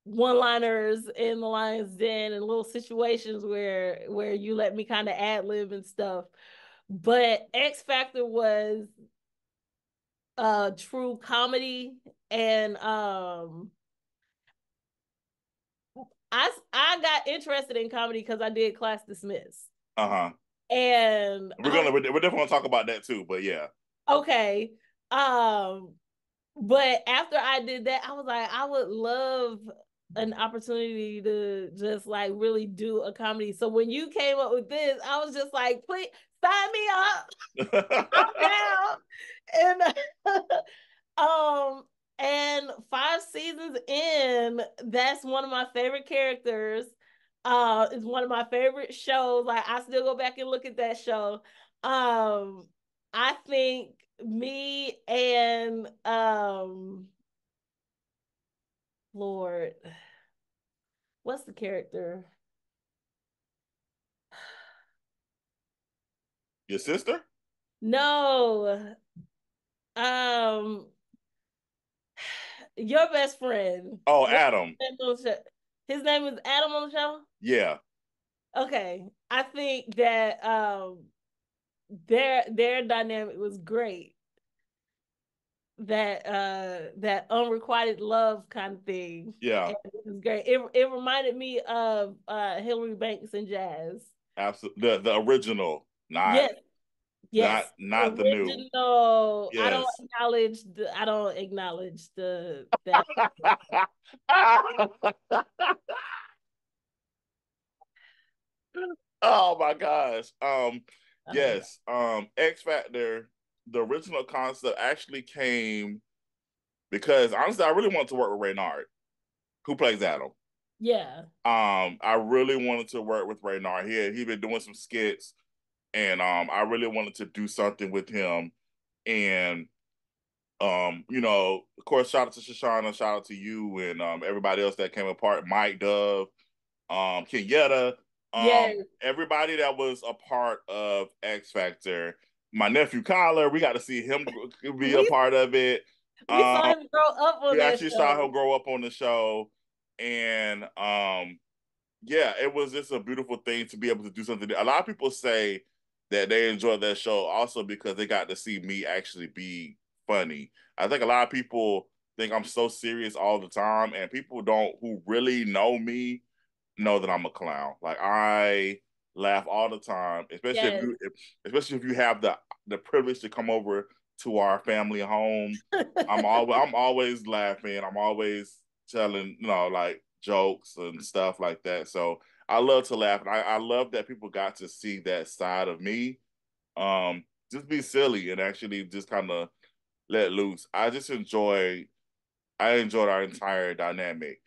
one-liners in the Lyons Den and little situations where where you let me kind of ad lib and stuff. But EX-Factor was a true comedy and um I I got interested in comedy because I did class dismiss. Uh huh. And we're gonna we're definitely gonna talk about that too. But yeah. Okay. Um, but after I did that, I was like, I would love an opportunity to just like really do a comedy. So when you came up with this, I was just like, please sign me up. I'm down. And um, and five seasons in, that's one of my favorite characters. Uh, it's one of my favorite shows. Like I still go back and look at that show. Um, I think me and um Lord, what's the character? Your sister? No. Um your best friend. Oh, Adam. His name is Adam on the show? Yeah. Okay. I think that um their their dynamic was great. That uh that unrequited love kind of thing. Yeah. it was great. It it reminded me of uh Hilary Banks and Jazz. Absolutely. The the original, not yes. Yes. Not not original, the new. Yes. I don't acknowledge the I don't acknowledge the that oh my gosh. Um yes, um EX-Factor, the original concept actually came because honestly I really wanted to work with Reynard, who plays Adam. Yeah. Um, I really wanted to work with Reynard. He had, he been doing some skits and um, I really wanted to do something with him. And um, you know, of course, shout out to Shoshana, shout out to you and um, everybody else that came apart, Mike Dove, um, Kenyatta, um, yes. everybody that was a part of EX-Factor. My nephew Kyler, we got to see him be a part of it. We um, saw him grow up on. The show. We actually show. saw him grow up on the show, and um, yeah, it was just a beautiful thing to be able to do something. A lot of people say that they enjoyed that show also because they got to see me actually be funny. I think a lot of people think I'm so serious all the time, and people don't who really know me know that I'm a clown. Like I laugh all the time, especially yes. if you, if, especially if you have the the privilege to come over to our family home. I'm always I'm always laughing. I'm always telling you know like jokes and stuff like that. So I love to laugh, and I, I love that people got to see that side of me. Um, just be silly and actually just kind of let loose. I just enjoy. I enjoyed our entire dynamic.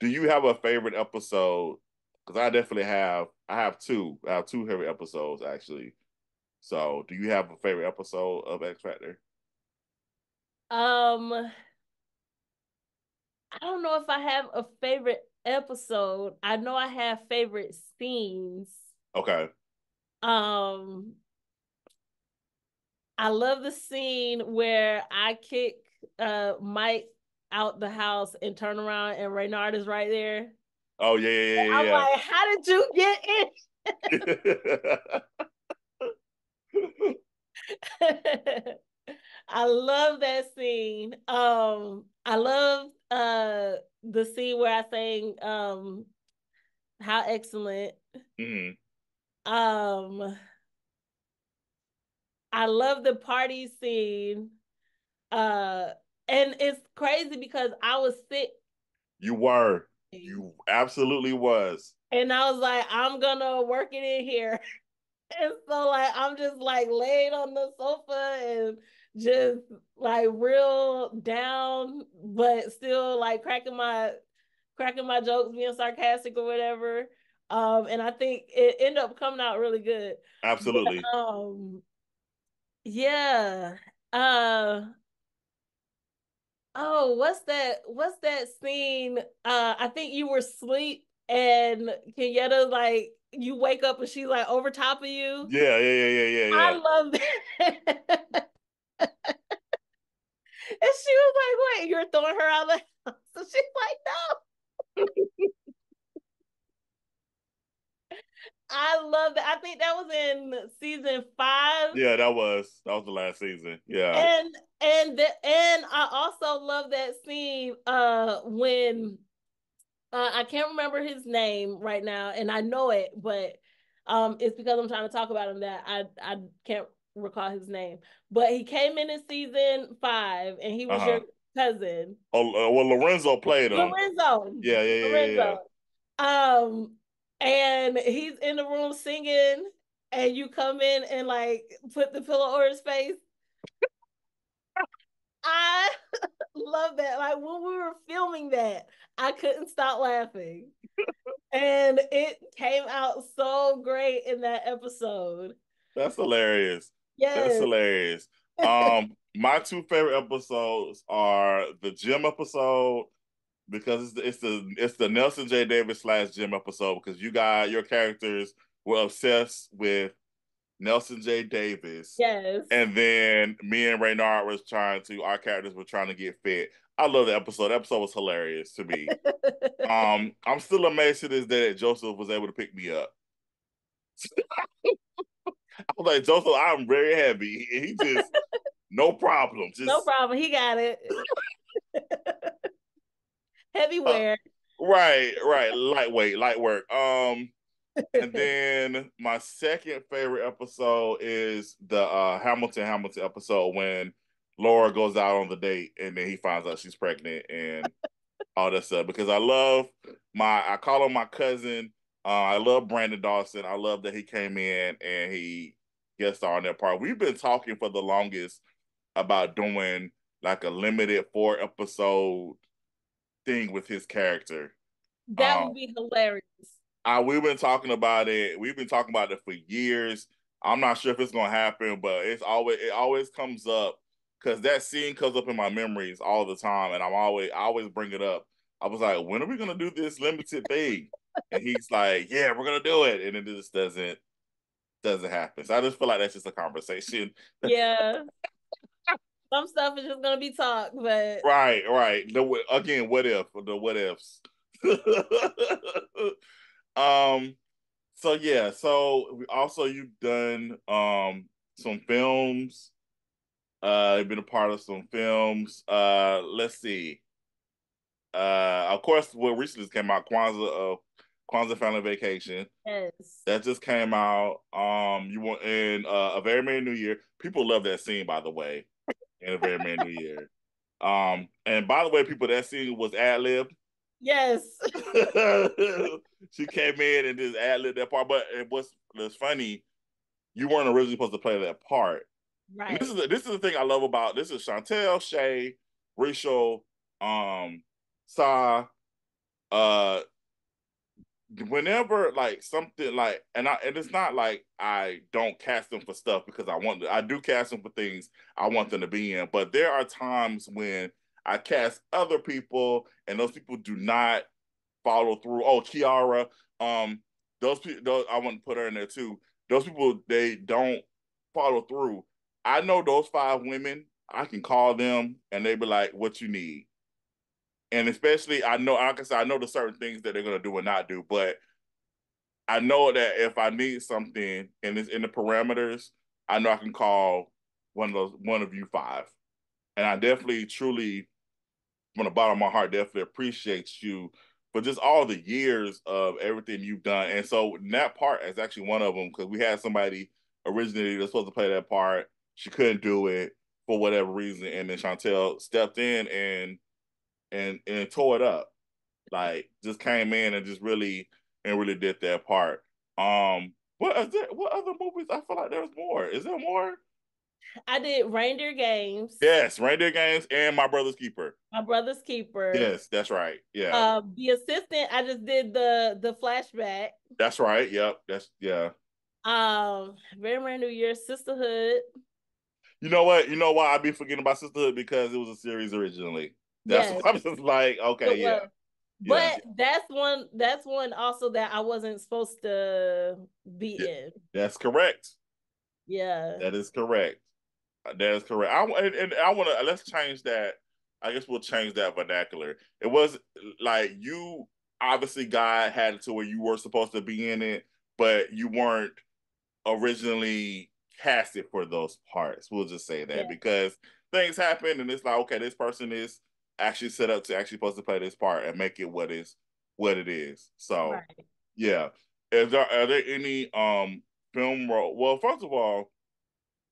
Do you have a favorite episode? Because I definitely have. I have two. I have two favorite episodes actually. So, do you have a favorite episode of EX-Factor? Um, I don't know if I have a favorite episode, I know I have favorite scenes. Okay. Um I love the scene where I kick uh Mike out the house and turn around and Reynard is right there. Oh yeah, yeah, yeah. I'm yeah. like, how did you get in? I love that scene. Um, I love uh the scene where I sang um how excellent. Mm-hmm. Um I love the party scene. Uh and it's crazy because I was sick. You were. You absolutely was. And I was like, I'm gonna work it in here. and so like I'm just like laid on the sofa and just like real down, but still like cracking my cracking my jokes, being sarcastic or whatever. Um, and I think it ended up coming out really good. Absolutely. But, um, yeah. Uh oh, what's that? What's that scene? Uh, I think you were asleep and Kenyatta like you wake up and she's like over top of you. Yeah, yeah, yeah, yeah, yeah. yeah. I love that. and she was like, "Wait, you're throwing her out of the house?" So she's like, "No." I love that. I think that was in season five. Yeah, that was that was the last season. Yeah, and and the, and I also love that scene uh when uh, I can't remember his name right now, and I know it, but um, it's because I'm trying to talk about him that I I can't recall his name, but he came in in season five, and he was uh-huh. your cousin. Oh uh, well, Lorenzo played him. Lorenzo. Yeah, yeah, yeah, Lorenzo. yeah. Um, and he's in the room singing and you come in and like put the pillow over his face. I love that. Like when we were filming that, I couldn't stop laughing. and it came out so great in that episode. That's hilarious. Yes. That's hilarious. Um, my two favorite episodes are the gym episode because it's the it's the, it's the Nelson J. Davis slash gym episode because you got your characters were obsessed with Nelson J. Davis. Yes. And then me and Reynard was trying to our characters were trying to get fit. I love the episode. The episode was hilarious to me. um, I'm still amazed to this day that Joseph was able to pick me up. I was like, Joseph, I'm very heavy. He just no problem. Just, no problem. He got it. Heavy wear. Uh, right, right. Lightweight, light work. Um, and then my second favorite episode is the uh, Hamilton Hamilton episode when Laura goes out on the date and then he finds out she's pregnant and all that stuff. Because I love my I call him my cousin. Uh, I love Brandon Dawson. I love that he came in and he guest star on that part. We've been talking for the longest about doing like a limited four episode thing with his character. That um, would be hilarious. Uh, we've been talking about it. We've been talking about it for years. I'm not sure if it's gonna happen, but it's always it always comes up because that scene comes up in my memories all the time, and I'm always I always bring it up. I was like, when are we gonna do this limited thing? and he's like, yeah, we're gonna do it, and it just doesn't doesn't happen. So I just feel like that's just a conversation. Yeah. Some stuff is just gonna be talked, but right, right. The again, what if the what ifs? um. So yeah. So also you've done um some films. Uh, you've been a part of some films. Uh, let's see. Uh, of course, what recently came out, Kwanzaa, uh, Kwanzaa Family Vacation. Yes. That just came out. Um, you want in uh, a very merry New Year. People love that scene, by the way, in a very merry New Year. Um, and by the way, people, that scene was ad lib. Yes. she came in and just ad lib that part. But it was it's funny, you weren't originally supposed to play that part. Right. And this is the, this is the thing I love about this is Shantelle, Shay, Rachel, um, Sa, uh, whenever like something like and I and it's not like I don't cast them for stuff because I want I do cast them for things I want them to be in, but there are times when I cast other people and those people do not follow through. Oh, Kiara, um, those people those, I want to put her in there too. Those people they don't follow through. I know those five women, I can call them and they be like, what you need and especially I know I can say I know the certain things that they're gonna do and not do, but I know that if I need something and it's in the parameters, I know I can call one of those one of you five. And I definitely truly from the bottom of my heart definitely appreciate you for just all the years of everything you've done. And so that part is actually one of them because we had somebody originally that's supposed to play that part. She couldn't do it for whatever reason. And then Shantelle stepped in and and and tore it up. Like just came in and just really and really did that part. Um, what is there? What other movies? I feel like there's more. Is there more? I did Reindeer Games. Yes, Reindeer Games and My Brother's Keeper. My Brother's Keeper. Yes, that's right. Yeah. Uh, the assistant. I just did the the flashback. That's right. Yep. That's yeah. Um, very Merry New Year, SistAhood. You know what? You know why I be forgetting about SistAhood because it was a series originally. That's yes. I'm just like, okay, yeah. But yeah. that's one that's one also that I wasn't supposed to be yeah. in. That's correct. Yeah. That is correct. Uh, that is correct. I and, and I want to let's change that. I guess we'll change that vernacular. It was like you obviously God had it to where you were supposed to be in it, but you weren't originally casted for those parts. We'll just say that yeah. because things happen and it's like, okay, this person is actually set up to actually supposed to play this part and make it what is what it is. So right. yeah. Is there are there any um film role? Well, first of all,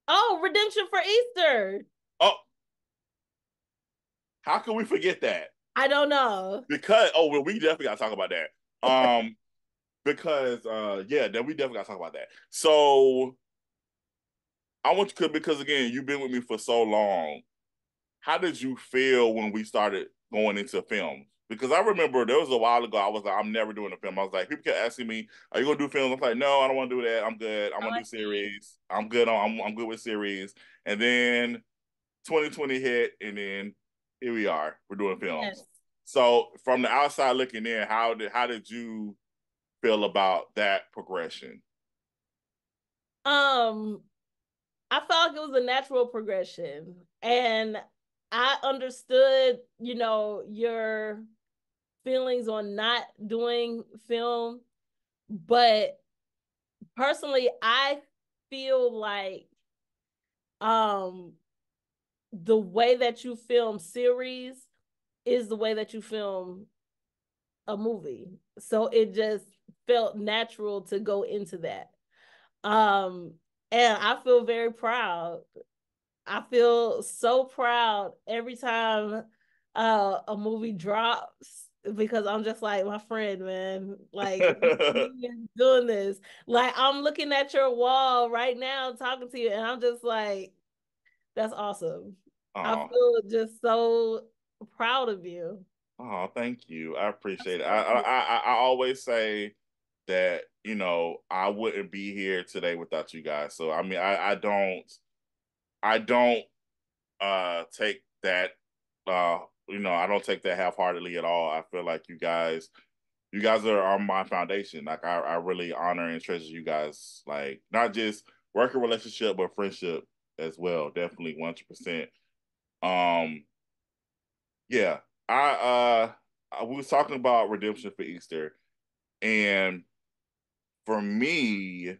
oh, Redemption for Easter. Oh, how can we forget that? I don't know because oh well, we definitely gotta talk about that. Um, because uh yeah, then we definitely gotta talk about that. So I want to because again, you've been with me for so long. How did you feel when we started going into film? Because I remember there was a while ago, I was like, I'm never doing a film. I was like, people kept asking me, "Are you gonna do films?" I'm like, "No, I don't want to do that. I'm good. I'm gonna do series. I'm good on. I'm, I'm good with series." And then 2020 hit, and then here we are. We're doing films. Yes. So from the outside looking in, how did how did you feel about that progression? Um, I felt like it was a natural progression, and I understood, you know, your feelings on not doing film, but personally, I feel like um the way that you film series is the way that you film a movie. So it just felt natural to go into that. Um and I feel very proud. I feel so proud every time uh, a movie drops because I'm just like my friend, man. Like doing this. Like I'm looking at your wall right now, talking to you, and I'm just like, that's awesome. Aww. I feel just so proud of you. Oh, thank you. I appreciate it. I, I, I I always say that you know I wouldn't be here today without you guys. So I mean, I I don't I don't uh take that uh you know I don't take that half heartedly at all. I feel like you guys you guys are on my foundation. Like I, I really honor and treasure you guys. Like not just working relationship, but friendship as well. Definitely one hundred percent. Um, yeah, I uh, we was talking about redemption for Easter, and for me,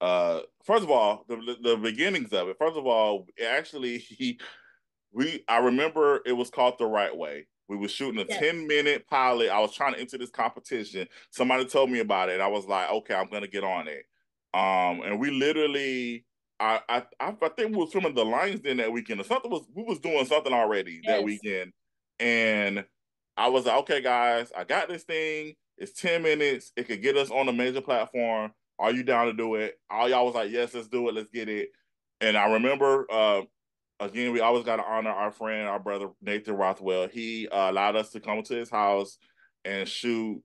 uh, first of all, the the beginnings of it. First of all, actually, he, we I remember it was called the right way. We were shooting a yes. 10 minute pilot. I was trying to enter this competition. Somebody told me about it. And I was like, okay, I'm gonna get on it. Um, and we literally I, I I think we was swimming the Lyons Den that weekend or something was we was doing something already yes. that weekend. And I was like, okay, guys, I got this thing. It's 10 minutes. It could get us on a major platform. Are you down to do it? All y'all was like, yes, let's do it. Let's get it. And I remember, uh, again, we always got to honor our friend, our brother Nathan Rothwell. He uh, allowed us to come to his house and shoot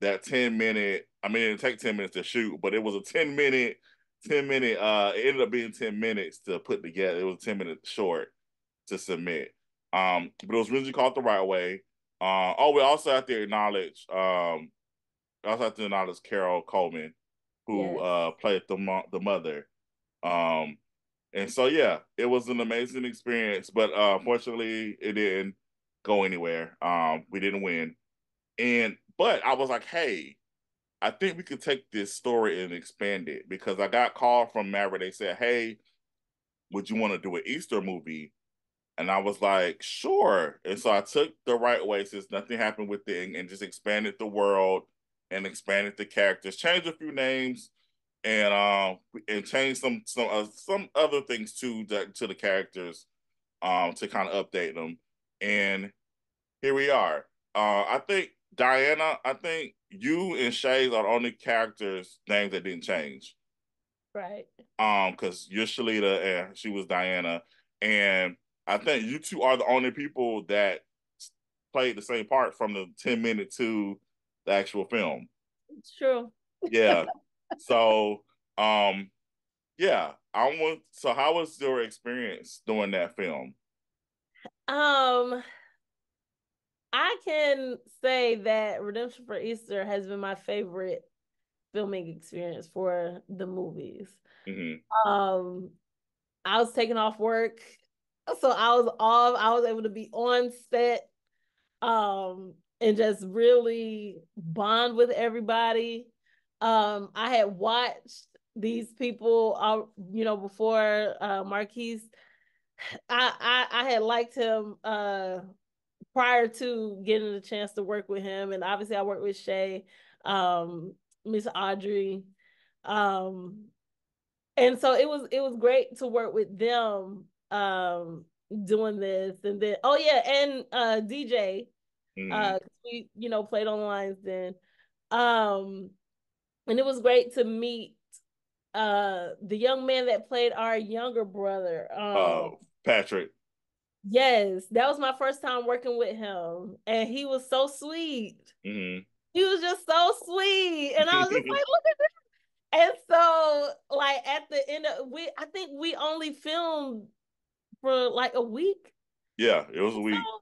that 10 minute. I mean, it didn't take 10 minutes to shoot, but it was a 10 minute 10 minute uh it ended up being 10 minutes to put together. It was 10 minutes short to submit. Um, but it was originally called the right way. Uh, oh, we also have to acknowledge um also have to acknowledge Carol Coleman, who yes. uh played the mo- the mother. Um and so yeah, it was an amazing experience, but uh unfortunately it didn't go anywhere. Um we didn't win. And but I was like, hey, I think we could take this story and expand it because I got called from Maverick. They said, "Hey, would you want to do an Easter movie?" And I was like, "Sure." And so I took the right way since nothing happened with it, and just expanded the world and expanded the characters, changed a few names, and um and changed some some uh, some other things too to, to the characters, um to kind of update them. And here we are. Uh, I think Diana, I think you and Shay are the only characters' names that didn't change. Right. Um, because you're Shalita and she was Diana. And I think you two are the only people that played the same part from the 10 minute to the actual film. It's true. Yeah. so um yeah. I want so how was your experience doing that film? Um I can say that Redemption for Easter has been my favorite filming experience for the movies. Mm-hmm. Um, I was taking off work, so I was off. I was able to be on set, um, and just really bond with everybody. Um, I had watched these people, uh, you know, before uh, Marquise. I, I I had liked him uh prior to getting the chance to work with him, and obviously I worked with Shay, um, Miss Audrey, um, and so it was it was great to work with them um, doing this, and then oh yeah, and uh, DJ, mm. uh, we you know played on the Lyons Den. Um, and it was great to meet uh the young man that played our younger brother. Um, uh, Patrick. Yes, that was my first time working with him, and he was so sweet. Mm-hmm. He was just so sweet, and I was just like, look at this. And so, like at the end of we, I think we only filmed for like a week. Yeah, it was a week. So,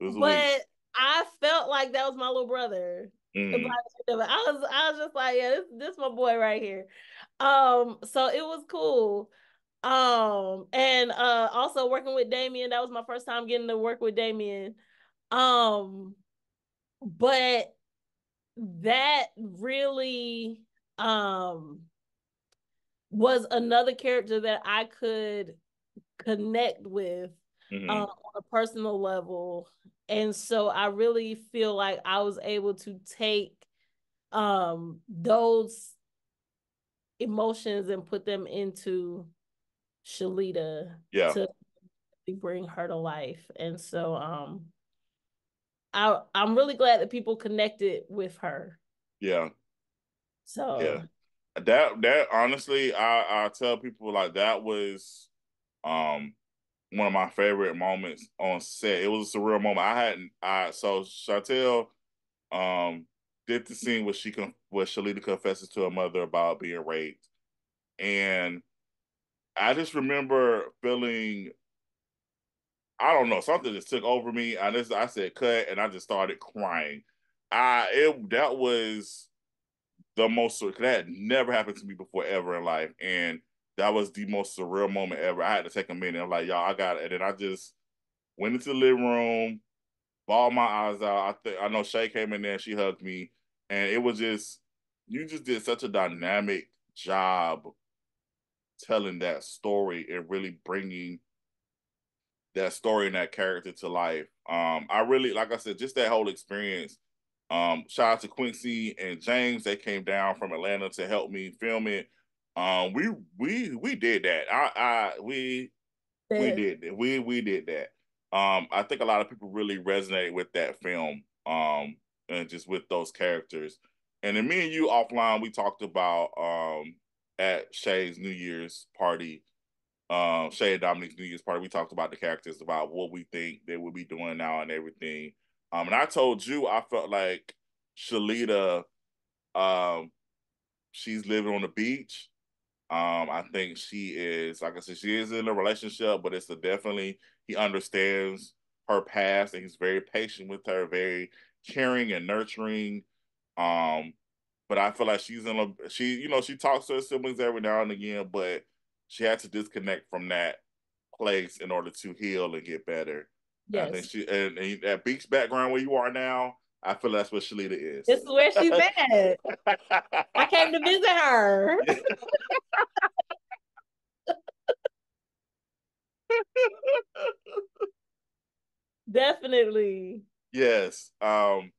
it was a but week. I felt like that was my little brother. Mm. I was, I was just like, yeah, this, this my boy right here. Um, so it was cool. Um, and uh also working with Damien, that was my first time getting to work with Damien. Um, but that really um was another character that I could connect with mm-hmm. um, on a personal level. And so I really feel like I was able to take um those emotions and put them into Shalita yeah. to bring her to life. And so um I I'm really glad that people connected with her. Yeah. So yeah. That that honestly I I tell people like that was um one of my favorite moments on set. It was a surreal moment. I hadn't I so Shantelle um did the scene where she con- where Shalita confesses to her mother about being raped. And I just remember feeling I don't know, something just took over me. I just I said cut and I just started crying. I it that was the most that never happened to me before ever in life. And that was the most surreal moment ever. I had to take a minute. I'm like, y'all, I got it. And then I just went into the living room, bawled my eyes out. I think I know Shay came in there, she hugged me, and it was just you just did such a dynamic job telling that story and really bringing that story and that character to life. Um, I really, like I said, just that whole experience. Um, shout out to Quincy and James. They came down from Atlanta to help me film it. Um, we we we did that. I I we we did that. We we did that. Um, I think a lot of people really resonated with that film. Um, and just with those characters. And then me and you offline, we talked about um at Shay's New Year's party, um, Shay and Dominique's New Year's party, we talked about the characters, about what we think they will be doing now and everything. Um, and I told you I felt like Shalita, um, she's living on the beach. Um, I think she is, like I said, she is in a relationship, but it's a definitely he understands her past and he's very patient with her, very caring and nurturing. Um, but I feel like she's in a she, you know, she talks to her siblings every now and again, but she had to disconnect from that place in order to heal and get better. Yes. I think she and, and that beach background where you are now, I feel that's what Shalita is. This is where she's at. I came to visit her. Definitely. Yes. Um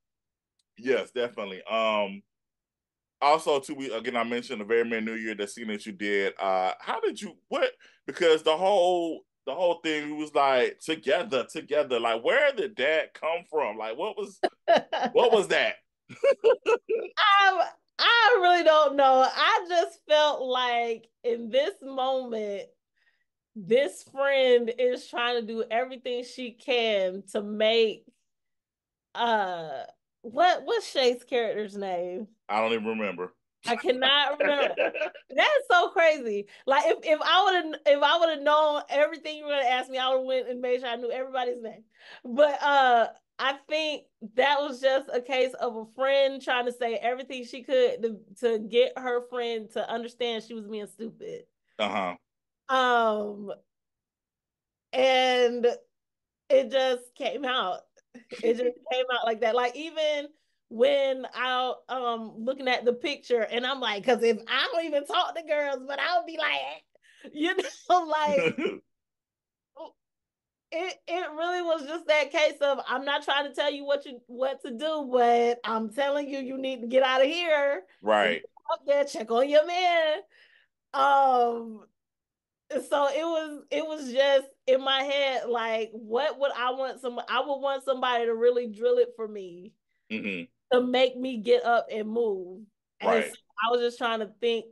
yes, definitely. Um also too we again I mentioned the very man new year the scene that you did. Uh how did you what because the whole the whole thing was like together, together. Like where did that come from? Like what was what was that? I I really don't know. I just felt like in this moment this friend is trying to do everything she can to make uh what what's Shay's character's name? I don't even remember. I cannot remember. That's so crazy. Like if, if I would have if I would have known everything you were gonna ask me, I would have went and made sure I knew everybody's name. But uh I think that was just a case of a friend trying to say everything she could to, to get her friend to understand she was being stupid. Uh-huh. Um and it just came out. It just came out like that. Like even when I um looking at the picture and I'm like, because if I don't even talk to girls, but I'll be like, you know, like it it really was just that case of I'm not trying to tell you what you what to do, but I'm telling you you need to get out of here. Right. Up there, check on your man. Um so it was it was just in my head like what would I want some I would want somebody to really drill it for me mm-hmm. To make me get up and move. And Right. so I was just trying to think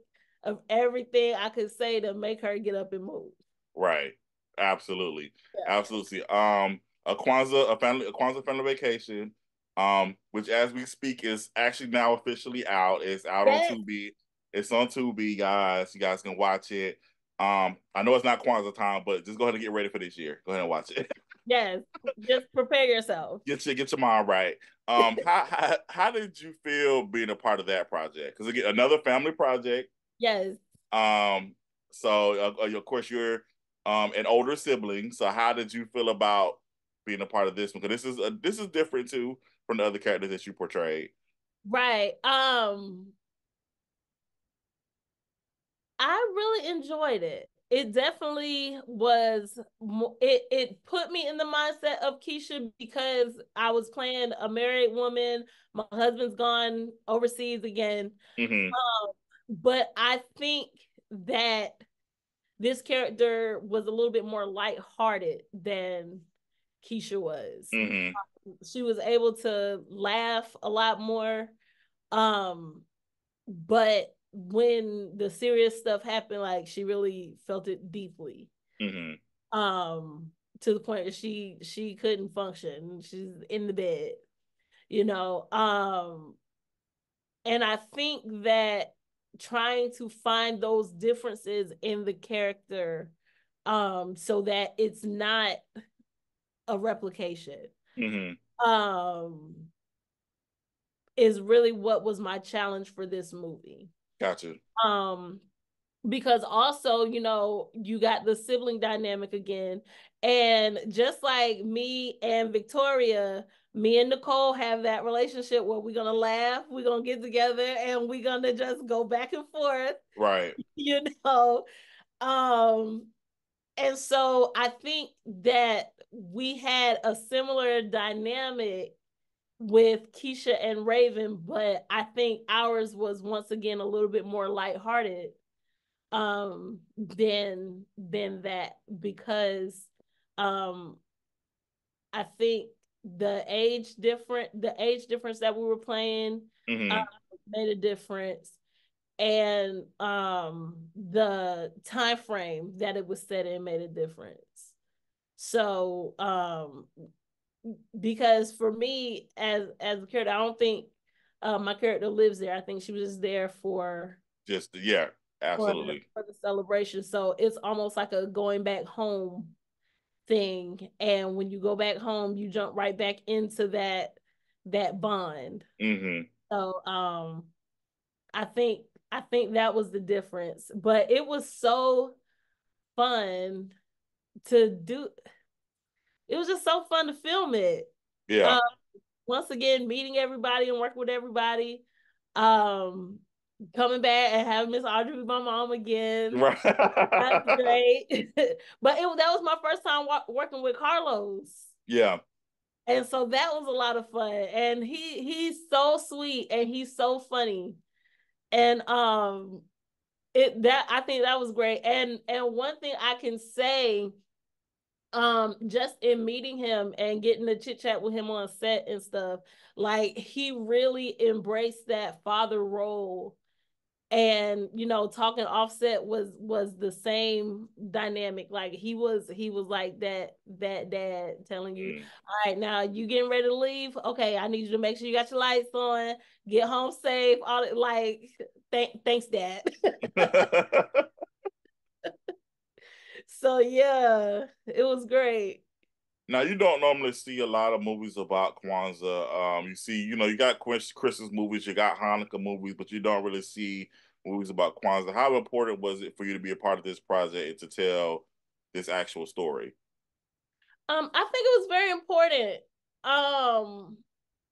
of everything I could say to make her get up and move. Right. Absolutely. Yeah. Absolutely. Um, a Kwanzaa, a family, a Kwanzaa family vacation, um, which as we speak is actually now officially out. It's out Yes. on Tubi. It's on Tubi, guys. You guys can watch it. Um, I know it's not Kwanzaa time, but just go ahead and get ready for this year. Go ahead and watch it. Yes, just prepare yourself. get your get your mind right. Um, how, how how did you feel being a part of that project? Because again, another family project. Yes. Um, so uh, of course you're um an older sibling. So how did you feel about being a part of this one? Because this is a, this is different too from the other characters that you portrayed. Right. Um I really enjoyed it. It definitely was it it put me in the mindset of Keisha because I was playing a married woman. My husband's gone overseas again. hmm But I think that this character was a little bit more lighthearted than Keisha was. hmm She was able to laugh a lot more. Um, but when the serious stuff happened, like she really felt it deeply. hmm Um, to the point that she she couldn't function. She's in the bed, you know. Um, and I think that trying to find those differences in the character, um, so that it's not a replication, hmm um, is really what was my challenge for this movie. Gotcha. um because also you know you got the sibling dynamic again and just like me and victoria me and nicole have that relationship where we're gonna laugh we're gonna get together and we're gonna just go back and forth Right. you know um and so i think that we had a similar dynamic with Keisha and Raven, but I think ours was once again a little bit more lighthearted um than than that because um I think the age different the age difference that we were playing hmm uh, made a difference. And um the time frame that it was set in made a difference. So um because for me as as a character i don't think uh, my character lives there i think she was just there for Just yeah, for the, absolutely. for the celebration so it's almost like a going back home thing and when you go back home you jump right back into that that bond hmm so um I think I think that was the difference. But it was so fun to do. It was just so fun to film it. Yeah. Um, once again, meeting everybody and working with everybody. Um, coming back and having Miss Audrey be my mom again. right. That's great. but it that was my first time wa- working with Carlos. Yeah. And so that was a lot of fun. And he he's so sweet and he's so funny. And um it that I think that was great. And and one thing I can say um just in meeting him and getting to chit chat with him on set and stuff, like he really embraced that father role. And you know, talking offset was was the same dynamic. Like he was he was like that that dad telling you, Mm. all right, now you getting ready to leave. Okay, I need you to make sure you got your lights on, get home safe. All it like, thank, thanks, Dad. so yeah, it was great. Now you don't normally see a lot of movies about Kwanzaa. Um, you see, you know, you got Chris- Christmas movies, you got Hanukkah movies, but you don't really see movies about Kwanzaa. How important was it for you to be a part of this project and to tell this actual story? Um, I think it was very important. Um,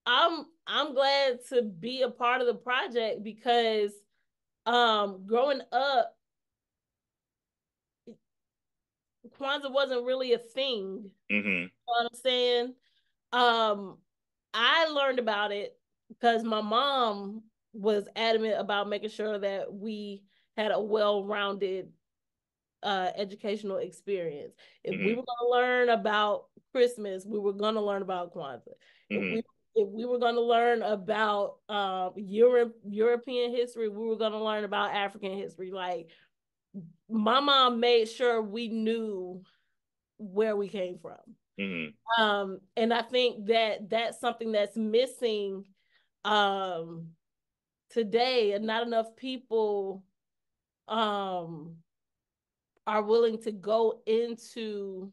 I'm I'm glad to be a part of the project because um growing up Kwanzaa wasn't really a thing. hmm You know what I'm saying? Um, I learned about it because my mom was adamant about making sure that we had a well-rounded uh educational experience. If we Mhm. were gonna learn about Christmas, we were gonna learn about Kwanzaa. If Mhm. we if we were going to learn about uh, Europe European history, we were going to learn about African history. Like my mom made sure we knew where we came from. Mm-hmm. Um, and I think that that's something that's missing um, today, and not enough people um, are willing to go into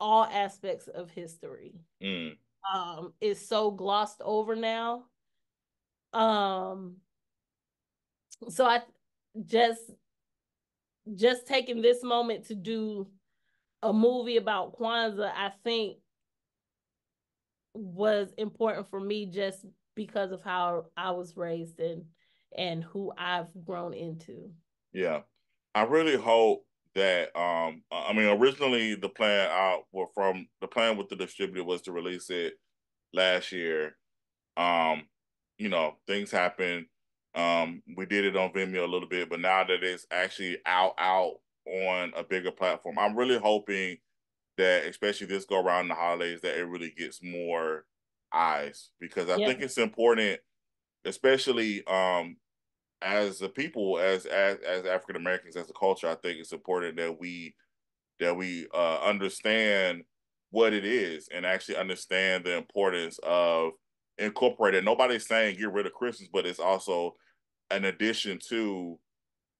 all aspects of history. Mm. Um, is so glossed over now. Um, so I just just taking this moment to do a movie about Kwanzaa, I think was important for me just because of how I was raised and and who I've grown into. Yeah. I really hope that um I mean originally the plan out well from the plan with the distributor was to release it last year. Um, you know, things happen. Um, we did it on Vimeo a little bit, but now that it's actually out out on a bigger platform, I'm really hoping that especially this go around the holidays that it really gets more eyes because I yeah. think it's important, especially um as a people, as as as African Americans, as a culture, I think it's important that we that we uh, understand what it is and actually understand the importance of incorporating. Nobody's saying get rid of Christmas, but it's also an addition to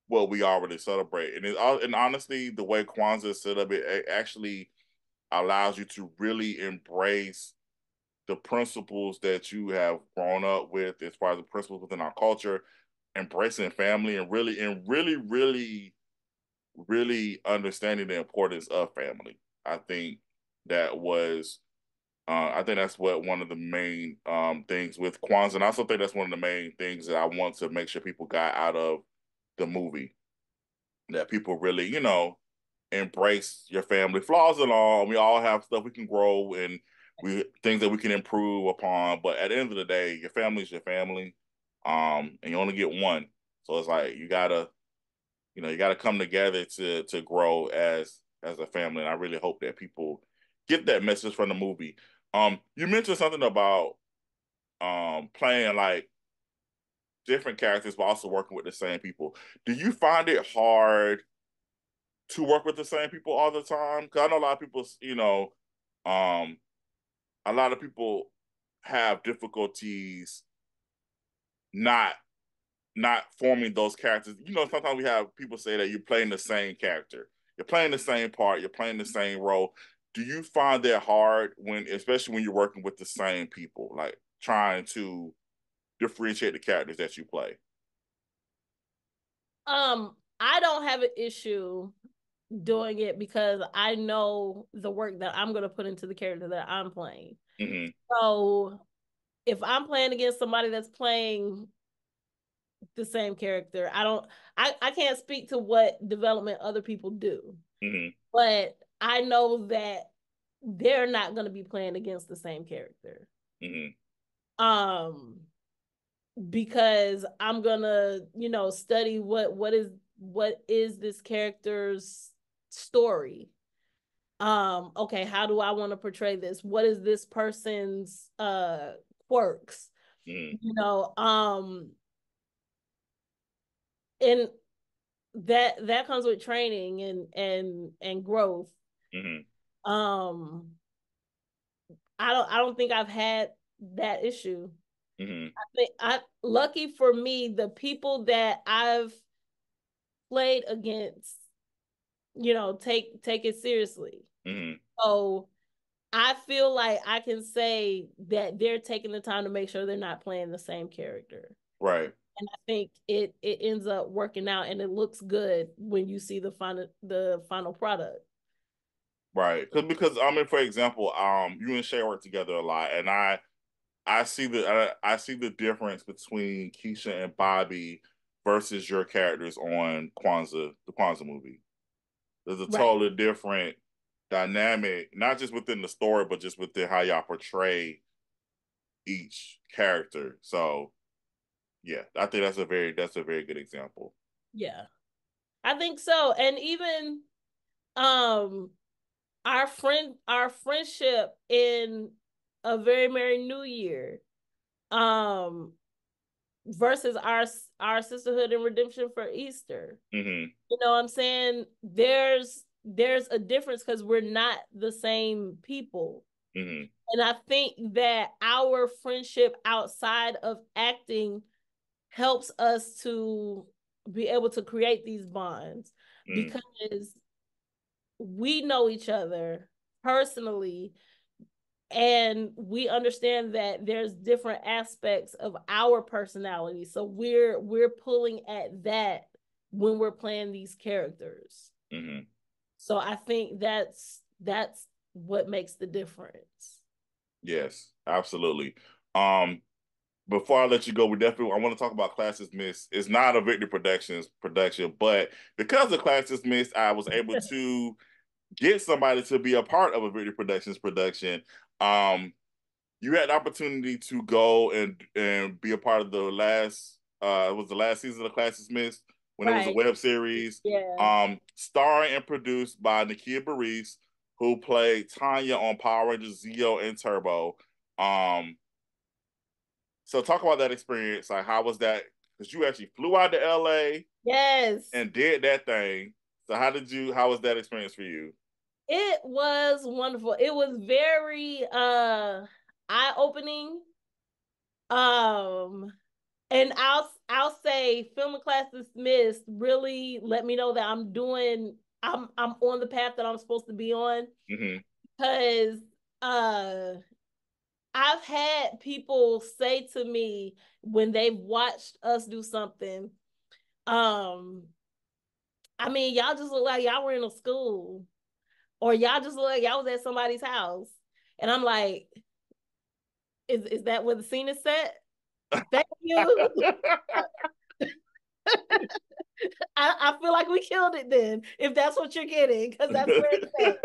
what we already celebrate. And it, uh, and honestly, the way Kwanzaa is set up, it actually allows you to really embrace the principles that you have grown up with as far as the principles within our culture embracing family and really and really really really understanding the importance of family i think that was uh, I think that's what one of the main um, things with Kwanzaa, and I also think that's one of the main things that I want to make sure people got out of the movie. That people really, you know, embrace your family flaws and all. We all have stuff we can grow and we things that we can improve upon. But at the end of the day, your family is your family um, and you only get one. So it's like you gotta, you know, you gotta come together to to grow as as a family. And I really hope that people get that message from the movie. Um, you mentioned something about um playing like different characters, but also working with the same people. Do you find it hard to work with the same people all the time? Because I know a lot of people, you know, um, a lot of people have difficulties not not forming those characters. You know, sometimes we have people say that you're playing the same character, you're playing the same part, you're playing the same role. Do you find that hard when, especially when you're working with the same people, like trying to differentiate the characters that you play? Um, I don't have an issue doing it because I know the work that I'm going to put into the character that I'm playing. Mm-hmm. So if I'm playing against somebody that's playing the same character, I don't I, I can't speak to what development other people do. Mm-hmm. But I know that they're not gonna be playing against the same character. Mm-hmm. Um because I'm gonna, you know, study what what is what is this character's story um okay how do i want to portray this what is this person's uh quirks mm. you know um and that that comes with training and and and growth mm-hmm. um i don't i don't think i've had that issue mm-hmm. i think i lucky for me the people that i've played against you know take take it seriously mm-hmm. so I feel like I can say that they're taking the time to make sure they're not playing the same character. Right. And I think it it ends up working out and it looks good when you see the final the final product. Right. Cause because I mean, for example, um, you and Shay work together a lot, and I I see the I, I see the difference between Keisha and Bobby versus your characters on Kwanzaa, the Kwanzaa movie. There's a right. totally different dynamic, not just within the story, but just within how y'all portray each character. So yeah, I think that's a very that's a very good example. Yeah. I think so. And even um our friend our friendship in a very merry new year um versus our our sisterhood and redemption for easter mm-hmm. you know what i'm saying there's there's a difference because we're not the same people mm-hmm. and i think that our friendship outside of acting helps us to be able to create these bonds mm. because we know each other personally and we understand that there's different aspects of our personality. So we're we're pulling at that when we're playing these characters. Mm-hmm. so i think that's that's what makes the difference. Yes absolutely. Um before I let you go, we definitely I want to talk about classes Dismissed. It's not a Victory Productions production, but because of classes Dismissed, I was able to get somebody to be a part of a Victory Productions production. Um, you had the opportunity to go and and be a part of the last uh it was the last season of classes Dismissed when right. it was a web series. Yeah. Um, starring and produced by Nakia Burress, who played Tanya on Power Rangers Zeo and Turbo. Um, so talk about that experience. Like, how was that? Because you actually flew out to LA. Yes. And did that thing. So how did you? How was that experience for you? It was wonderful. It was very uh eye opening. Um, and I'll I'll say film class dismissed really let me know that I'm doing I'm I'm on the path that I'm supposed to be on mm-hmm. because uh I've had people say to me when they've watched us do something, um, I mean, y'all just look like y'all were in a school, or y'all just look like y'all was at somebody's house. And I'm like, is, is that where the scene is set? Thank you. I, I feel like we killed it then, if that's what you're getting, because that's where it's at.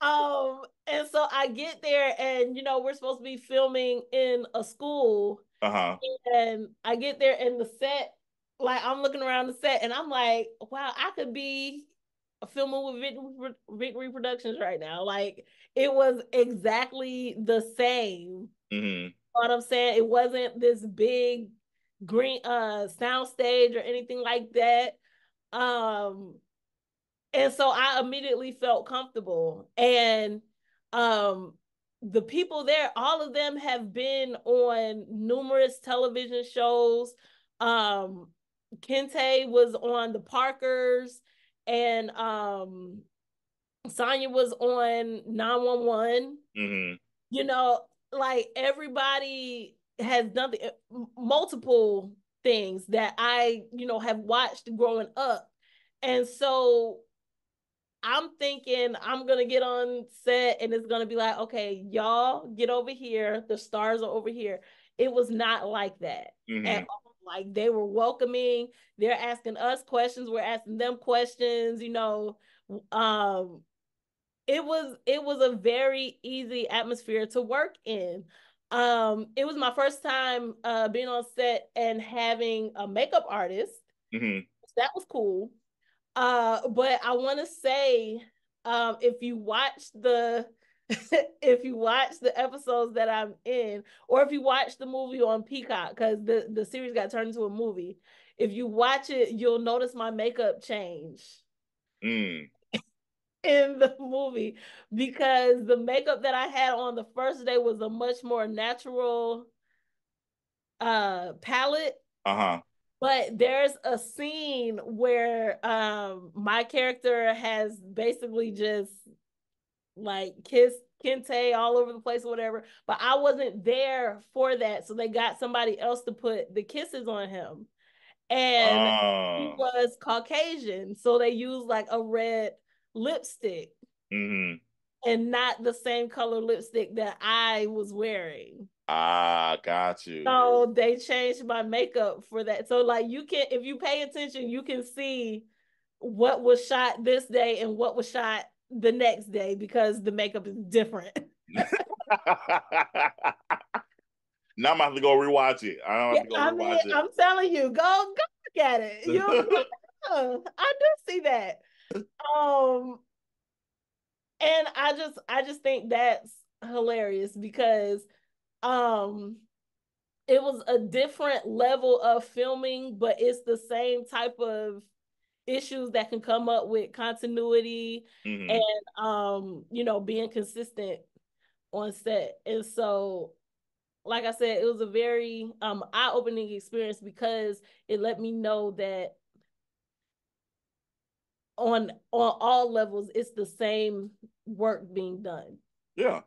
um, and so I get there, and you know, we're supposed to be filming in a school. Uh-huh. And I get there, and the set, like I'm looking around the set, and I'm like, wow, I could be filming with Victory, Victory Productions right now. Like it was exactly the same. Mm-hmm. what I'm saying? It wasn't this big green uh sound stage or anything like that. Um and so I immediately felt comfortable. And um the people there, all of them have been on numerous television shows. Um Kente was on the Parkers and um Sonya was on 911. Mm-hmm. You know, like everybody has done the, multiple things that I, you know, have watched growing up. And so I'm thinking I'm gonna get on set and it's gonna be like, okay, y'all get over here. The stars are over here. It was not like that mm-hmm. at all. Like they were welcoming. They're asking us questions. We're asking them questions. You know, um, it was it was a very easy atmosphere to work in. Um, it was my first time uh, being on set and having a makeup artist. Mm-hmm. That was cool. Uh, but I want to say, um, if you watch the if you watch the episodes that I'm in, or if you watch the movie on Peacock, because the, the series got turned into a movie, if you watch it, you'll notice my makeup change. Mm in the movie because the makeup that I had on the first day was a much more natural uh palette. Uh-huh. But there's a scene where um my character has basically just like kissed Kente all over the place or whatever. But I wasn't there for that. So they got somebody else to put the kisses on him. And oh. he was Caucasian. So they used like a red lipstick mm-hmm. and not the same color lipstick that I was wearing. Ah, got you. So they changed my makeup for that. So like you can if you pay attention, you can see what was shot this day and what was shot the next day because the makeup is different. now I'm gonna have to go rewatch it. I, yeah, I mean, it. I'm telling you, go go look at it. You I do see that um and i just i just think that's hilarious because um it was a different level of filming, but it's the same type of issues that can come up with continuity mm-hmm. and um you know being consistent on set and so like i said it was a very um eye-opening experience because it let me know that on on all levels it's the same work being done yeah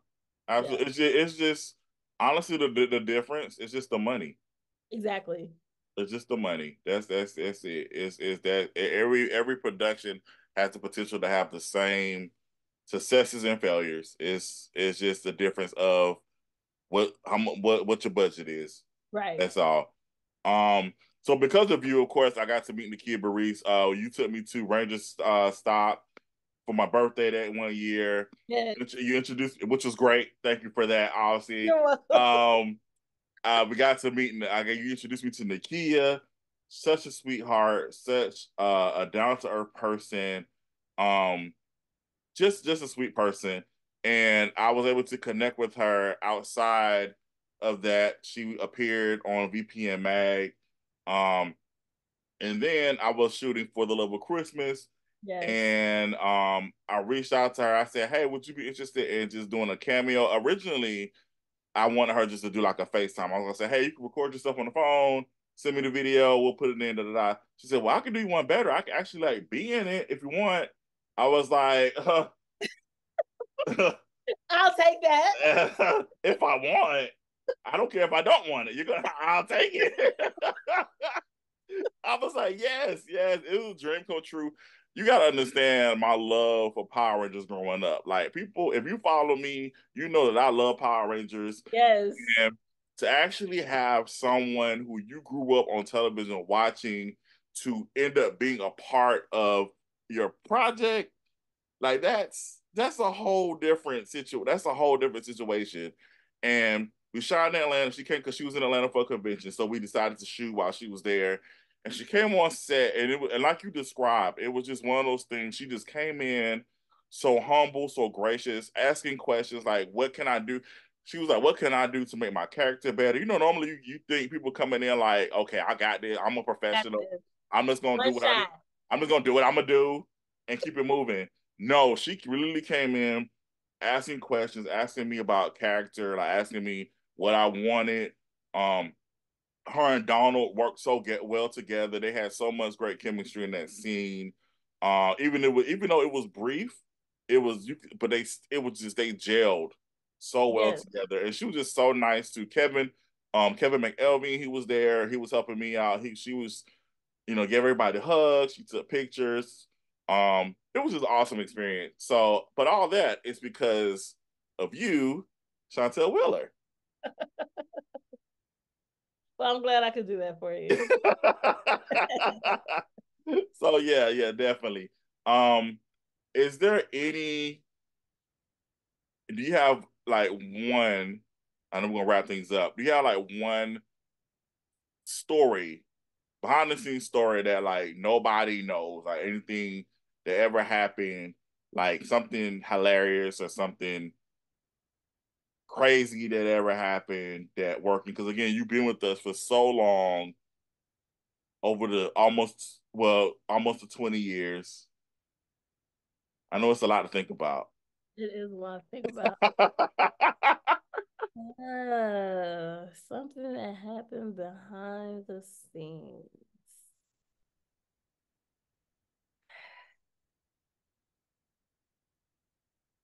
absolutely yeah. it's just, it's just honestly the, the the difference is just the money exactly it's just the money. That's that's that's it. Is is that every every production has the potential to have the same successes and failures. It's it's just the difference of what how what what your budget is. Right. That's all. Um. So because of you, of course, I got to meet Nakia Burress. Uh, you took me to Rangers uh, Stop for my birthday that one year. Yeah. You introduced, which was great. Thank you for that. Obviously. Um uh, we got to meet. I got you introduced me to Nakia, such a sweetheart, such uh, a down to earth person, um, just just a sweet person. And I was able to connect with her outside of that. She appeared on VPN Mag, um, and then I was shooting for the Love of Christmas. Yes. And um, I reached out to her. I said, "Hey, would you be interested in just doing a cameo?" Originally, I wanted her just to do like a FaceTime. I was gonna say, hey, you can record yourself on the phone, send me the video, we'll put it in. Da, da, da. She said, well, I can do you one better. I can actually like be in it if you want. I was like, uh, I'll take that if I want. I don't care if I don't want it. You're gonna, I'll take it. I was like, yes, yes, it was a dream come true you got to understand my love for Power Rangers growing up. Like people, if you follow me, you know that I love Power Rangers. Yes. And to actually have someone who you grew up on television watching to end up being a part of your project, like that's that's a whole different situation. That's a whole different situation. And we shot in Atlanta. She came because she was in Atlanta for a convention, so we decided to shoot while she was there and she came on set, and it was, and like you described, it was just one of those things. She just came in so humble, so gracious, asking questions like, "What can I do?" She was like, "What can I do to make my character better?" You know, normally you, you think people coming in like, "Okay, I got this. I'm a professional. I'm just gonna One do what shot. I. I'm just gonna do what I'm gonna do and keep it moving." No, she really came in asking questions, asking me about character, like asking me what I wanted. Um, her and Donald worked so get well together. They had so much great chemistry in that scene. Uh, even it was even though it was brief, it was you. But they it was just they gelled so well yeah. together, and she was just so nice to Kevin. Um, Kevin McElveen, he was there. He was helping me out. He she was, you know, gave everybody hugs. She took pictures. Um, it was just an awesome experience. So, but all that is because of you, Shantelle Wheeler. Well, I'm glad I could do that for you. so yeah, yeah, definitely. Um, is there any? Do you have like one? I know we're gonna wrap things up. Do you have like one story, behind the scenes story that like nobody knows, like anything that ever happened, like something hilarious or something crazy that ever happened that working? Because again, you've been with us for so long, over the almost well, almost the twenty years. I know it's a lot to think about. It is a lot to think about. uh, something that happened behind the scenes.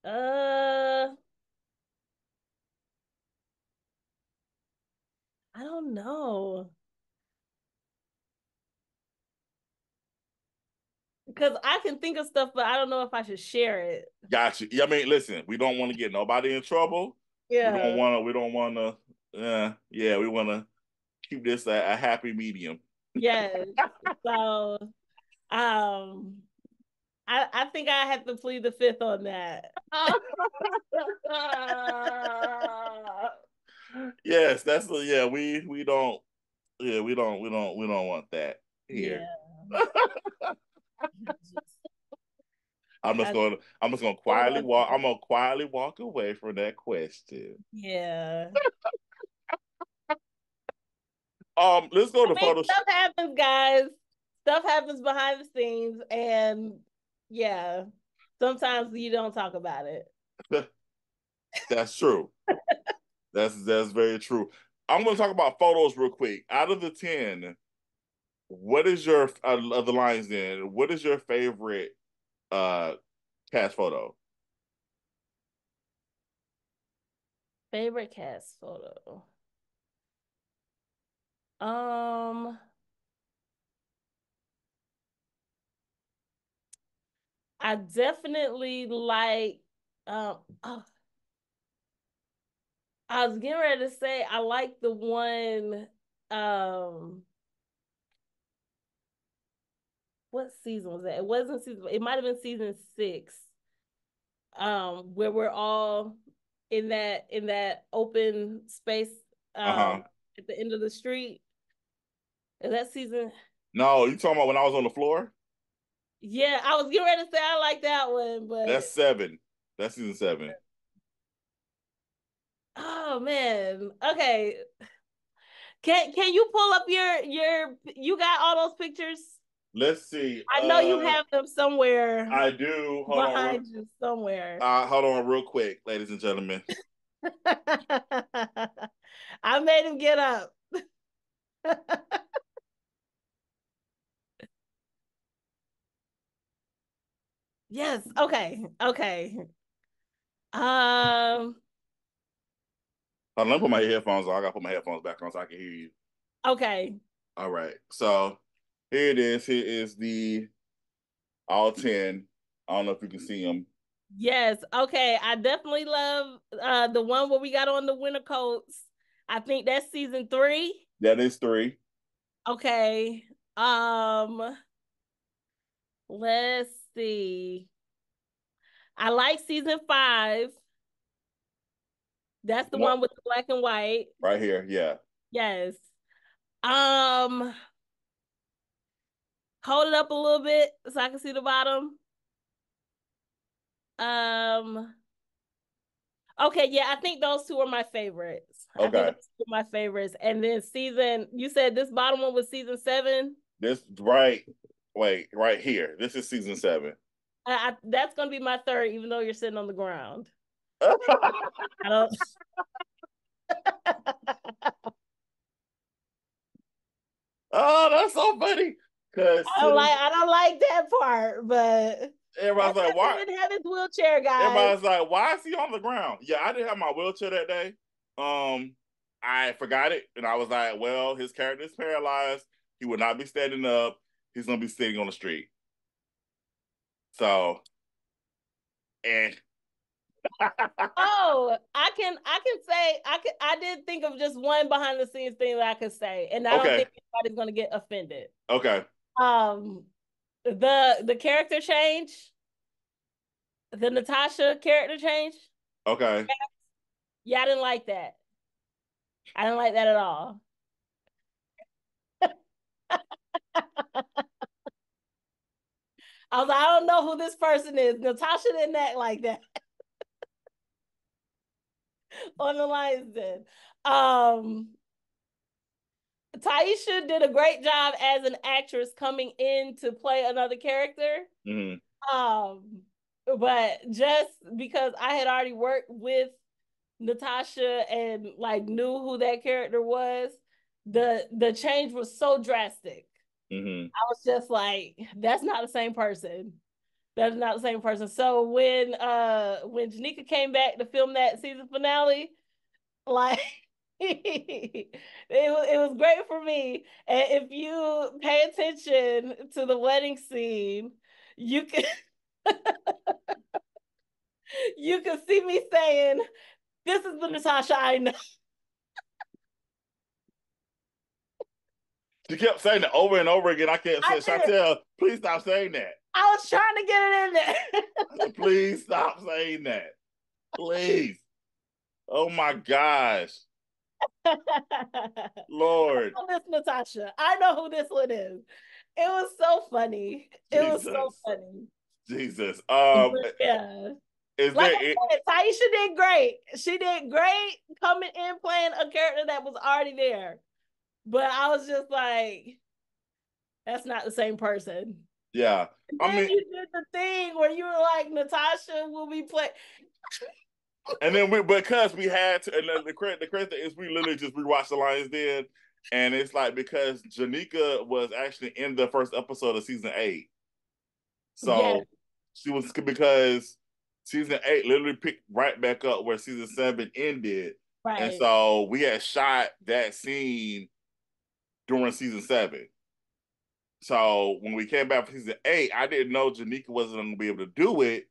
Uh I don't know. Because I can think of stuff, but I don't know if I should share it. Gotcha. Yeah, I mean, listen, we don't want to get nobody in trouble. Yeah. We don't want to. We don't want to. Uh, yeah, we want to keep this a, a happy medium. Yes. so, um, I I think I have to plead the fifth on that. yes, that's the yeah. We we don't yeah we don't we don't we don't want that here. Yeah. I'm just going. To, I'm just going to quietly walk. I'm going to quietly walk away from that question. Yeah. um, let's go to I mean, photo. Stuff happens, guys. Stuff happens behind the scenes, and yeah, sometimes you don't talk about it. that's true. That's that's very true. I'm going to talk about photos real quick. Out of the ten, what is your uh, of the lines? Then, what is your favorite uh cast photo? Favorite cast photo. Um I definitely like um oh, I was getting ready to say I like the one um what season was that? It wasn't season. It might have been season six, um, where we're all in that in that open space um, uh-huh. at the end of the street. Is that season? No, you talking about when I was on the floor? Yeah, I was getting ready to say I like that one, but that's seven. That's season seven. Oh man. Okay. Can can you pull up your your you got all those pictures? Let's see. I know uh, you have them somewhere. I do. Hold behind on. you somewhere. Uh, hold on, real quick, ladies and gentlemen. I made him get up. yes. Okay. Okay. Um. Hold on, let me put my headphones on. I gotta put my headphones back on so I can hear you. Okay. All right. So here it is. Here is the all 10. I don't know if you can see them. Yes. Okay. I definitely love uh the one where we got on the winter coats. I think that's season three. That is three. Okay. Um let's see. I like season five. That's the one with the black and white. Right here, yeah. Yes. Um Hold it up a little bit so I can see the bottom. Um. Okay, yeah, I think those two are my favorites. Okay. I think my favorites. And then season, you said this bottom one was season seven. This right, wait, right here. This is season seven. I, I, that's gonna be my third, even though you're sitting on the ground. I don't. oh, that's so funny. Cause I don't like I don't like that part, but everybody's like, why didn't have his wheelchair, guys? Everybody's like, why is he on the ground? Yeah, I didn't have my wheelchair that day. Um, I forgot it, and I was like, well, his character is paralyzed. He will not be standing up. He's gonna be sitting on the street. So, and oh, I can I can say I I did think of just one behind the scenes thing that I could say, and I okay. don't think anybody's gonna get offended. Okay. Um, the the character change, the Natasha character change. Okay. Yeah, I didn't like that. I didn't like that at all. I was like, I don't know who this person is. Natasha didn't act like that. On the Lyons Den. Um, Taisha did a great job as an actress coming in to play another character. Mm-hmm. Um, but just because I had already worked with Natasha and like knew who that character was, the the change was so drastic. Mm-hmm. I was just like, that's not the same person. That's not the same person. So when uh when Janika came back to film that season finale, like it was it was great for me. And if you pay attention to the wedding scene, you can you can see me saying, "This is the Natasha I know." She kept saying it over and over again. I can't say, Shantelle, please stop saying that. I was trying to get it in there. please stop saying that. Please. Oh my gosh. Lord. this Natasha. I know who this one is. It was so funny. It was so funny. Jesus. Um, yeah. Is like there? I said, Taisha did great. She did great coming in playing a character that was already there. But I was just like, that's not the same person. Yeah. I mean, you did the thing where you were like, Natasha will be playing. and then we because we had to, and the credit the credit is we literally just rewatched the Lyons Den, and it's like because Janika was actually in the first episode of season eight, so yeah. she was because season eight literally picked right back up where season seven ended, right. and so we had shot that scene during season seven. So when we came back for season eight, I didn't know Janika wasn't going to be able to do it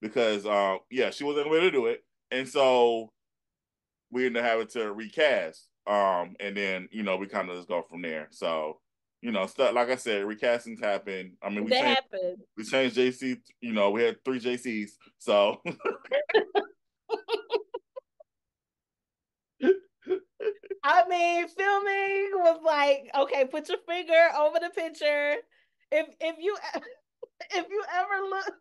because, uh, yeah, she wasn't able to do it, and so we ended up having to recast. Um, and then you know we kind of just go from there. So you know, stuff like I said, recastings happen. I mean, we changed. We changed JC. You know, we had three JCs, so. I mean, filming was like, okay, put your finger over the picture. If if you if you ever look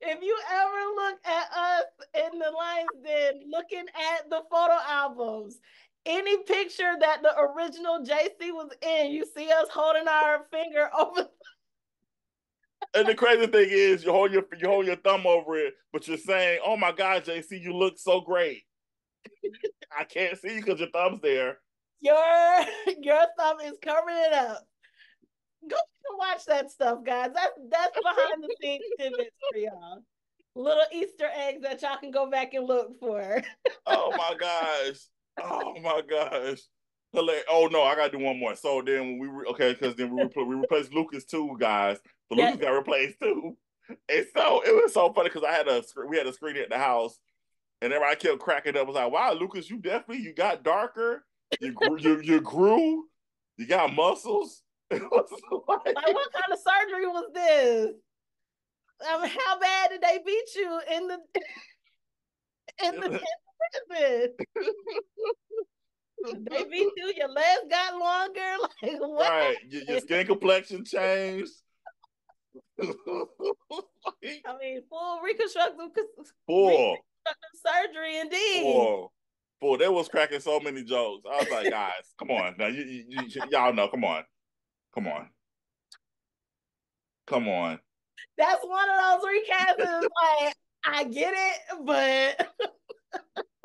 if you ever look at us in the Lyons Den looking at the photo albums, any picture that the original JC was in, you see us holding our finger over and the crazy thing is, you hold your you hold your thumb over it, but you're saying, "Oh my God, JC, you look so great." I can't see you because your thumb's there. Your your thumb is covering it up. Go watch that stuff, guys. That's that's behind the scenes tidbits for y'all. Little Easter eggs that y'all can go back and look for. oh my gosh! Oh my gosh! Oh no, I gotta do one more. So then when we re- okay, because then we we replaced Lucas too, guys. So Lucas got replaced too. And so it was so funny because I had a we had a screen at the house, and everybody kept cracking up. Was like, "Wow, Lucas, you definitely you got darker. You grew, you you grew. You got muscles." like, like, what kind of surgery was this? I mean, how bad did they beat you in the in the, in the prison? Beat you. Your legs got longer. Like what? Right, your, your skin complexion changed. I mean, full reconstructive, full reconstructive surgery, indeed. Full, full. They was cracking so many jokes. I was like, guys, come on, now you, you, you, y'all know, come on, come on, come on. That's one of those recasts. like, I get it, but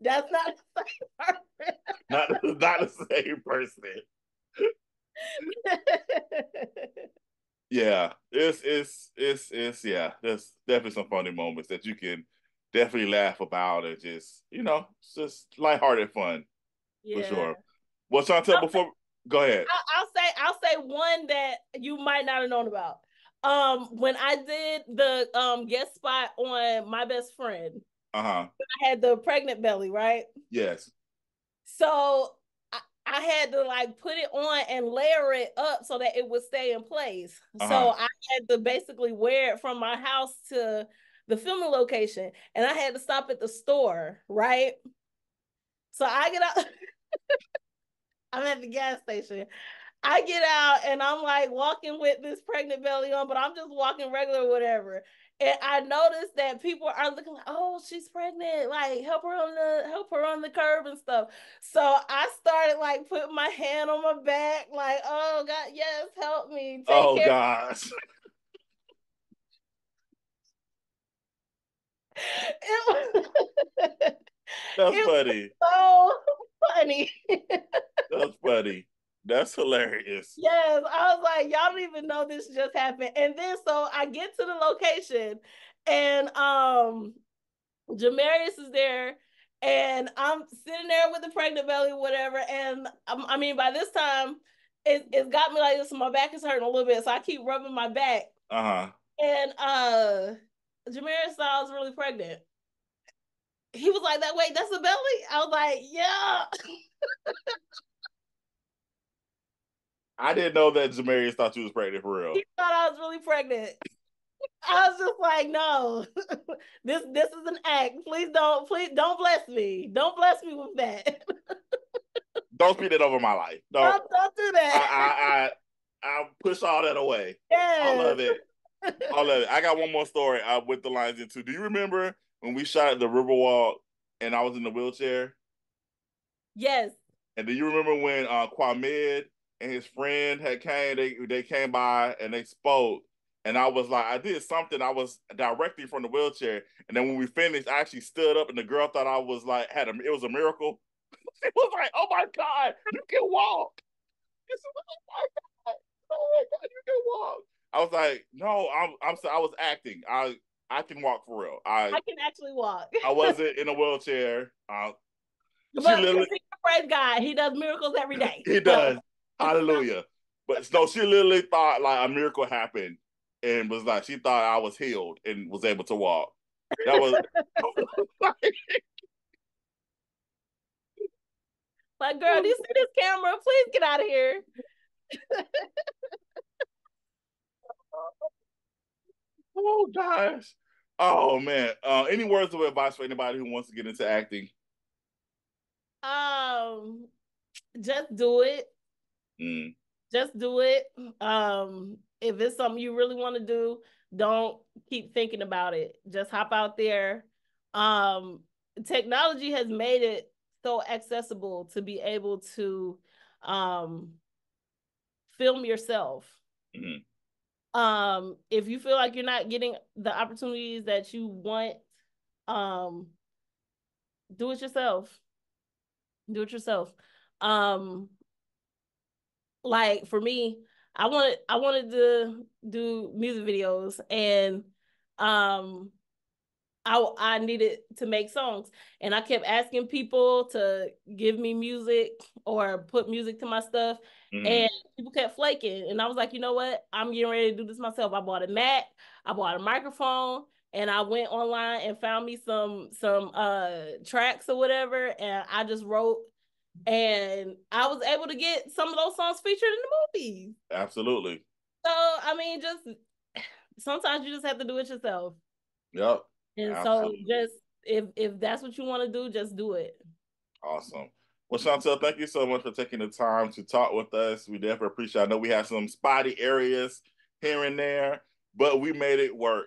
that's not the same person. not, not the same person yeah, it's it's it's it's yeah. There's definitely some funny moments that you can definitely laugh about and just you know, it's just lighthearted fun yeah. for sure. Well, Shantelle, before go ahead, I'll, I'll say I'll say one that you might not have known about. Um, when I did the um guest spot on my best friend, uh huh, I had the pregnant belly, right? Yes. So I had to like put it on and layer it up so that it would stay in place. Uh-huh. So I had to basically wear it from my house to the filming location and I had to stop at the store, right? So I get out I'm at the gas station. I get out and I'm like walking with this pregnant belly on, but I'm just walking regular, whatever and I noticed that people are looking like, oh, she's pregnant. Like, help her on the help her on the curb and stuff. So I started like putting my hand on my back, like, oh God, yes, help me. Take oh care. gosh. it was, That's funny. so funny. That's funny. That's hilarious. Yes, I was like, y'all don't even know this just happened. And then so I get to the location, and um, Jamarius is there, and I'm sitting there with the pregnant belly, whatever. And um, I mean, by this time, it it's got me like this. My back is hurting a little bit, so I keep rubbing my back. Uh huh. And uh, Jamarius thought I was really pregnant. He was like, "That wait, that's a belly." I was like, "Yeah." I didn't know that Jamarius thought you was pregnant for real. He thought I was really pregnant. I was just like, no, this this is an act. Please don't, please don't bless me. Don't bless me with that. don't speak it over my life. Don't, don't, don't do that. I, I, I push all that away. Yes. All of it. all of it. I got one more story uh, with the lines into. Do you remember when we shot at the Riverwalk and I was in the wheelchair? Yes. And do you remember when uh Quamid and his friend had came, they they came by and they spoke. And I was like, I did something. I was directly from the wheelchair. And then when we finished, I actually stood up and the girl thought I was like, had a, it was a miracle. it was like, oh my God, you can walk. Oh my God, oh my God, you can walk. I was like, no, I'm, I'm, I was acting. I, I can walk for real. I, I can actually walk. I wasn't in a wheelchair. Uh, but literally, praise God. He does miracles every day. he does. Hallelujah. But no, she literally thought like a miracle happened and was like, she thought I was healed and was able to walk. That was like, girl, do you see this camera? Please get out of here. oh gosh. Oh man. Uh, any words of advice for anybody who wants to get into acting? Um, just do it. Mm. Just do it. Um, if it's something you really want to do, don't keep thinking about it. Just hop out there. Um, technology has made it so accessible to be able to um, film yourself. Mm-hmm. Um, if you feel like you're not getting the opportunities that you want, um, do it yourself. Do it yourself. Um, like for me, I wanted I wanted to do music videos and um I I needed to make songs and I kept asking people to give me music or put music to my stuff mm-hmm. and people kept flaking and I was like, you know what? I'm getting ready to do this myself. I bought a Mac, I bought a microphone and I went online and found me some some uh tracks or whatever and I just wrote and I was able to get some of those songs featured in the movies. Absolutely. So I mean, just sometimes you just have to do it yourself. Yep. And Absolutely. so just if if that's what you want to do, just do it. Awesome. Well, Shantelle, thank you so much for taking the time to talk with us. We definitely appreciate. I know we have some spotty areas here and there, but we made it work.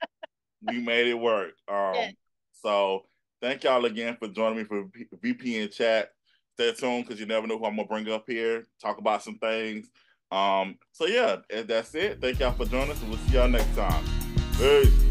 we made it work. Um, yeah. so thank y'all again for joining me for VPN chat stay tuned because you never know who I'm gonna bring up here, talk about some things. Um, so yeah, that's it. Thank y'all for joining us, and we'll see y'all next time. Peace.